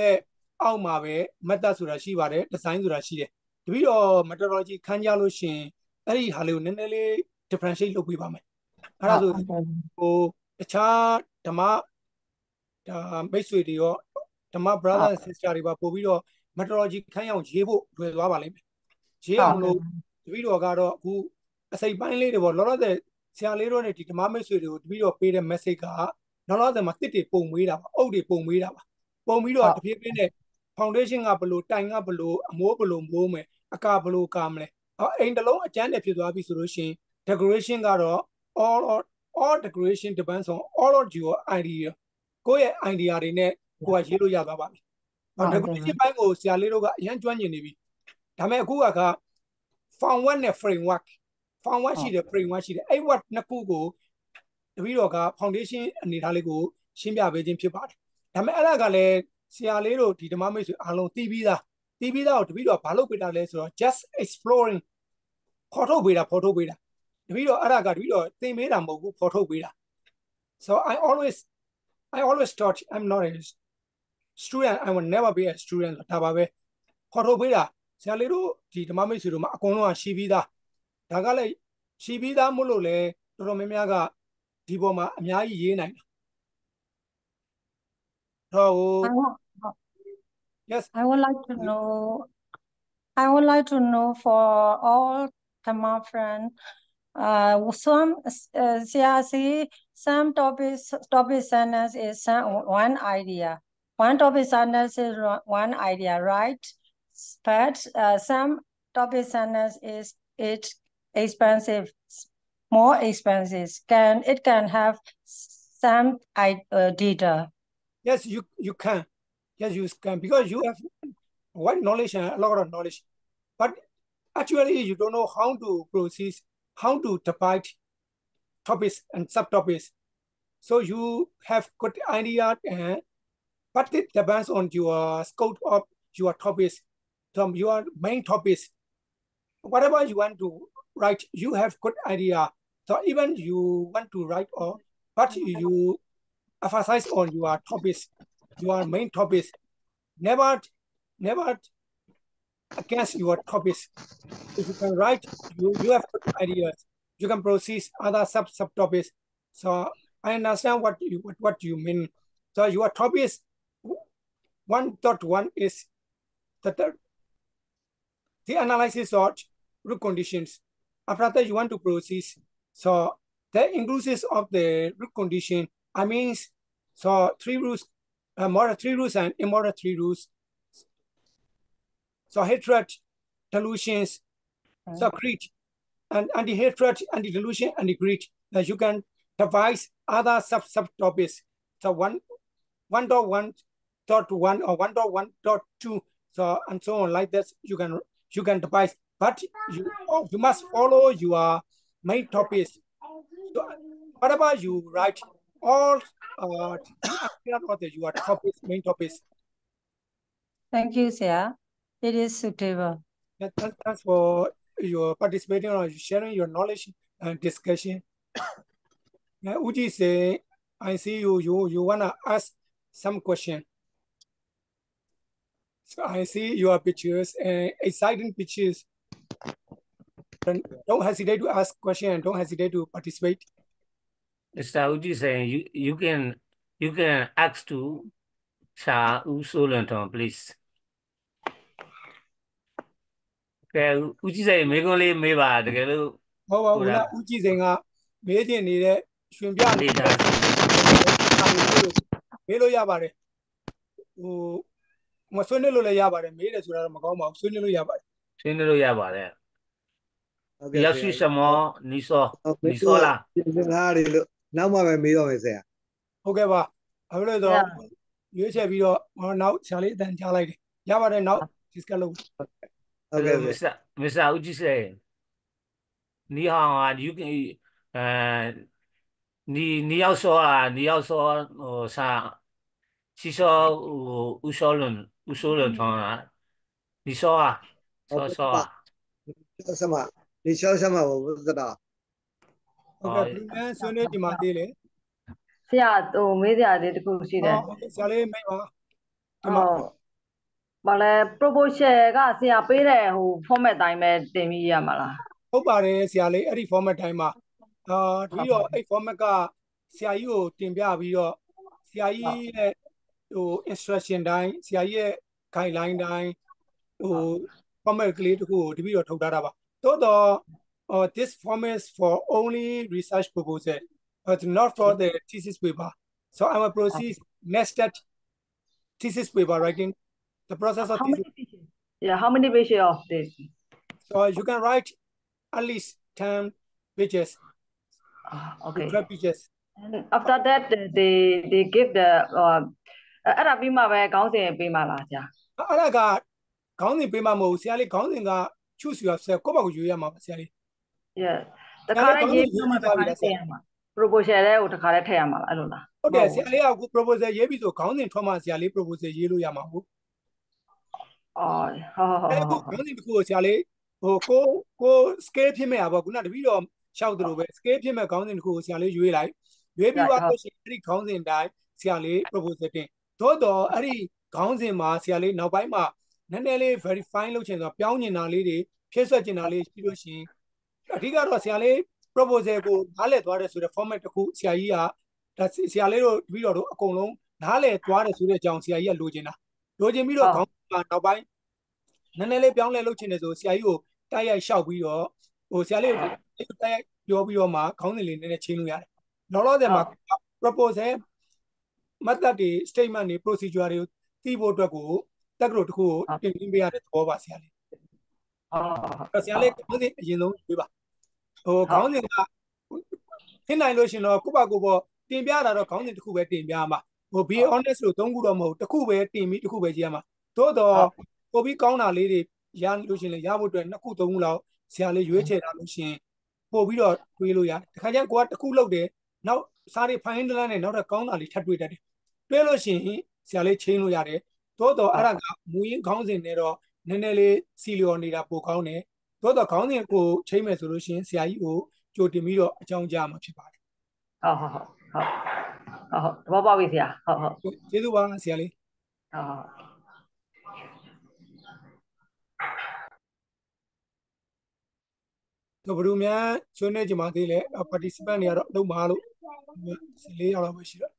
အောက်မှာပဲ method ဆိုတာရှိပါတယ် design ဆိုတာရှိတယ်တပိတော့ methodology ခန်းကြလို့ရှရင်အဲ့ဒီဟာလေးကိုနည်းနည်းလေး differentiate လုပ်ပေးပါမယ်အဲ့ဒါဆို okay. ဟိုတခြားဓမ္မဒါမိတ်ဆွေတွေရောဓမ္မ brother and sister တွေပါပို့ပြီးတော့ methodology ခန်းရအောင်ရေးဖို့လွယ်သွားပါလိမ့်မယ်ရေးအောင်လို့တပိတော့ကတော့အခုအစိပ်ပိုင်းလေးတွေပေါ့လောလောဆယ်ဆရာလေးတို့နဲ့ဒီဓမ္မမိတ်ဆွေတွေကိုတပိတော့ပေးတဲ့ message ကလောလောဆယ်မှာတစ်တွေပုံမွေးတာပါအုပ်တွေပုံမွေးတာပါပုံပြီးတော့တဖြည်း ဖြည်းနဲ့ foundation ကဘလို့တိုင်ကဘလို့အမိုးဘလို့မိုးမယ်အကာဘလို့ကာမလဲအော်အိမ်တစ်လုံးအကျန်းနဲ့ဖြစ်သွားပြီဆိုလို့ရှိရင် decoration ကတော့ all or all decoration depends on all of your idea ကိုယ့်ရဲ့ idea တွေနဲ့ကိုယ်ကရေးလို့ရသွားပါပြီ။ဟောဟုတ်တယ် decoration ဘိုင်းကိုဆရာလေးတို့ကအရင်ကျွမ်းကျင်နေပြီ။ဒါပေမဲ့အခုကက framework နဲ့ framework framework ရှိတယ် framework ရှိတယ်အဲ့ word နှစ်ခုကိုတပီတော့က foundation အနေထားလေးကိုရှင်းပြပေးခြင်းဖြစ်ပါတယ်။ဒါပေမဲ့အဲ့ဒါကလည်း ဆရာလေးတို့ဒီဓမ္မမိတ်ဆွေအားလုံးသိပြီးသားသိပြီးသားကိုတပီတော့ဘာလုပ်ပေးတာလဲဆိုတော့ just exploring ဖော်ထုတ်ပေးတာဖော်ထုတ်ပေးတာတပီတော့အဲ့ဒါကတပီတော့သင်ပေးတာမဟုတ်ဘူးဖော်ထုတ်ပေးတာ so i always i always thought i'm not a student i will never be a student ဒါပါပဲဖော်ထုတ်ပေးတာဆရာလေးတို့ဒီဓမ္မမိတ်ဆွေတို့မှာအကုန်လုံးကရှိပြီးသားဒါကလည်းရှိပြီးသားမို့လို့လဲတော်တော်များများကဒီပေါ်မှာအများကြီးရေးနိုင်တာ တော့ဟို I want, yes I would like to know, I would like to know for all Tama friend, uh, some, uh, CRC, some topics, topic sentence is one idea. One topic sentence is one idea, right? But uh, some topic sentence is it expensive, more expensive. Can it can have some uh, data. Yes, you you can. Yes, you can because you have wide knowledge and a lot of knowledge. But actually, you don't know how to proceed, how to divide topics and subtopics. So you have good idea, and but it depends on your scope of your topics, from your main topics. Whatever you want to write, you have good idea. So even you want to write or, but you emphasize on your topics, your main topics. Never, never against your topics. If you can write, you, you have ideas. You can proceed other sub subtopics. So I understand what you what, what you mean. So your topics one dot one is the, third. the analysis of root conditions. After that, you want to proceed. So the inclusive of the root condition, I mean, so three rules, uh, moral three rules and immoral three rules. So hatred, delusions, so greed, and anti-hatred, anti-delusion, anti-greed. That you can devise other sub subtopics. So one, one dot one dot one or one dot one dot two. So and so on like this. You can you can devise, but you oh, you must follow your main topics. So whatever you write, all uh, your topics, main topics. Thank you, sir. It is suitable. That, that, for your participating or sharing your knowledge and discussion. Now, Uji say, I see you, you, you wanna ask some question. So I see your pictures, uh, exciting pictures. Don't, don't hesitate to ask question and don't hesitate to participate. Mr. Uji saying you, you can you can ask to Sir Usolanton, please. Okay, Uji saying မေကွန်လေးမေးပါတကယ်လို့ဟုတ်ပါဘူးလားဦးကြည်စိန်ကမေးတင်နေတဲ့ရှင်ပြနေတာမေးလို့ရပါတယ်ဟိုမဆွေးနွေးလို့လည်းရပါတယ်မေးတယ်ဆိုတာတော့မကောင်းပါဘူးဆွေးနွေးလို့ရပါတယ်ဆွေးနွေးလို့ရပါတယ်ဟုတ်ကဲ့ရရှိစမောနီစောနီစောလားငါရီလို့ နောက်မှပဲမေးတော့မယ်ဆရာ ဟုတ်ကဲ့ပါဘာဖြစ်လို့လဲဆိုတော့ရွေးချယ်ပြီးတော့ဟောနောက်ဆရာလေးအတန်ကြားလိုက်တယ်ရပါတယ်နောက် discuss လုပ် ဟုတ်ကဲ့ဆရာ Mr. Mr. Uji say 你好啊you can 呃你你要说啊你要说呃啥其实我吴小伦吴小伦团啊你说啊说说啊ကျောင်းဆမဒီကျောင်းဆမဘုရားတော် ဟုတ်ကဲ့ပြင်မှန်းဆွေးနွေးဒီမှာသေးလေဆရာဟိုမေးစရာလေးတစ်ခုရှိတယ်ဟုတ်ကဲ့ဆရာလေးမိတ်ပါဒီဟမှာိုဘာလဲ proposal ကဆရာပေးတဲ့ဟို format တိုင်းပဲတင်ပြီးရမှာလားဟုတ်ပါတယ်ဆရာလေးအဲ့ဒီ format တိုင်းမှာအာတပြီးတော့အဲ့ format ကဆရာကြီးကိုတင်ပြပြီးတော့ဆရာကြီးရဲ့ဟို instruction တိုင်းဆရာကြီးရဲ့ guideline တိုင်းဟို format ကလေးတစ်ခုကိုတပြီးတော့ထုတ်ထားတာပါသို့တော့ uh, this format is for only research proposal but not for the thesis paper so i will proceed next step thesis paper writing the process of how thesis many pages yeah how many pages of this so you can write at least 10 pages Ah, to okay 12 pages and after that they they give the ဟိုအဲ့ဒါပြီးမှပဲခေါင်းစဉ်ပေးမှာလားဆရာ အဲ့ဒါကခေါင်းစဉ်ပေးမှမဟုတ်ဘူးဆရာလေးခေါင်းစဉ်က choose yourself ကိုယ့်ဘာကိုရွေးရမှာပါဆရာလေး yeah တခါလေးရေးပြီးမှတခါလေးထည့်ရမှာ proposal လေးကိုတခါလေးထည့်ရမှာလားအဲ့လိုလားဟုတ်တယ်ဆရာလေးကအခု proposal ရေးပြီးဆိုခေါင်းစဉ်ထွက်မှဆရာလေး proposal ရေးလို့ရမှာဟုတ်အော်ဟုတ်ဟုတ်ဟုတ်အဲ့ဟုတ်ခုခေါင်းစဉ်တစ်ခုကိုဆရာလေးဟိုကိုကို scale ဖြစ်မဲ့อ่ะပေါ့ခုနတပီတော့ရှောက်သလိုပဲ scale ဖြစ်မဲ့ခေါင်းစဉ်တစ်ခုကိုဆရာလေးရွေးလိုက်ရွေးပြီးသွားလို့ရှိရင်အဲ့ဒီခေါင်းစဉ်တိုင်းဆရာလေး proposal တင်သို့တော့အဲ့ဒီခေါင်းစဉ်မှာဆရာလေးနောက်ပိုင်းမှာနည်းနည်းလေး verify လုပ်ချင်ဆိုပြောင်းညင်တာလေးတွေဖြည့်ဆွက်ချင်တာလေးရှိလို့ရှိရင် အဓိကတော့ဆရာလေး proposal ကိုနားလည်သွားတယ်ဆိုတဲ့ format တစ်ခုဆရာကြီးကဒါဆရာလေးတို့တပီတော့တို့အကုန်လုံးနားလည်သွားတယ်ဆိုတဲ့အကြောင်းဆရာကြီးကလိုချင်တာလိုချင်ပြီးတော့ခေါင်းစဉ်မှာနောက်ပိုင်းနည်းနည်းလေးပြောင်းလဲလုပ်ချင်တယ်ဆိုဆရာကြီးကိုတိုက်ရိုက်လျှောက်ပြီးတော့ဟိုဆရာလေးကိုတိုက်ရိုက်ပြောပြီးတော့မှခေါင်းစဉ်လေးနည်းနည်းချင်းလို့ရတယ်။လောလောဆယ်မှာ proposal method တွေ statement တွေ procedure တွေကိုသိဖို့အတွက်ကိုတက်ကလို့တစ်ခုကိုတင်ပြပေးရတဲ့သဘောပါဆရာလေး ဟုတ်ဟုတ်။အဲ့ဆရာလေးခေါင်းစဉ်အရင်ဆုံးပြပါ။ဟိုခေါင်းစဉ်ကဖြစ်နိုင်လို့ရှင်တော့ကိုယ့်ဘာကိုယ်ပေါ့တင်ပြတာတော့ခေါင်းစဉ်တစ်ခုပဲတင်ပြမှာ။ဟို be honest လို့သုံးခုတော့မဟုတ်တစ်ခုပဲတင်ပြီးတစ်ခုပဲကြည့်ရမှာ။သို့တော့ပို့ပြီးကောင်းတာလေးတွေရလို့ရှရင်လေရဖို့အတွက်နှစ်ခုသုံးခုလောက်ဆရာလေးရွေးချယ်တာလို့ရှရင်ပို့ပြီးတော့တွေးလို့ရတယ်တခါကျရင်ကိုကတစ်ခုလောက်တယ်နောက်စားတွေဖိုင်းတလန်းနဲ့နောက်တော့ကောင်းတာလေးထပ်တွေးတတ်တယ်တွေးလို့ရှရင်ဆရာလေးချင်းလို့ရတယ်သို့တော့အဲ့ဒါကမူရင်းခေါင်းစဉ်နဲ့တော့ နည်းနည်းလေးစီလျော်နေတာပိုကောင်းတယ်သို့တော့ခေါင်းစဉ်ကိုချိန်မယ်ဆိုလို့ရှရင်ဆရာကြီးကိုကြိုတင်ပြီးတော့အကြောင်းကြားမှာဖြစ်ပါတယ်ဟုတ်ဟုတ်ဟုတ်ဟုတ်ဟုတ်ဟုတ်သဘောပေါက်ပြီဆရာဟုတ်ဟုတ်ကျေးဇူးပါဆရာလေးဟုတ်ဟုတ်တို့ဘယ်လိုများဆွေးနွေးကြမှာသေးလဲ participant တွေကတော့အလုပ်မလို့14ယောက်လောက်ပဲရှိတော့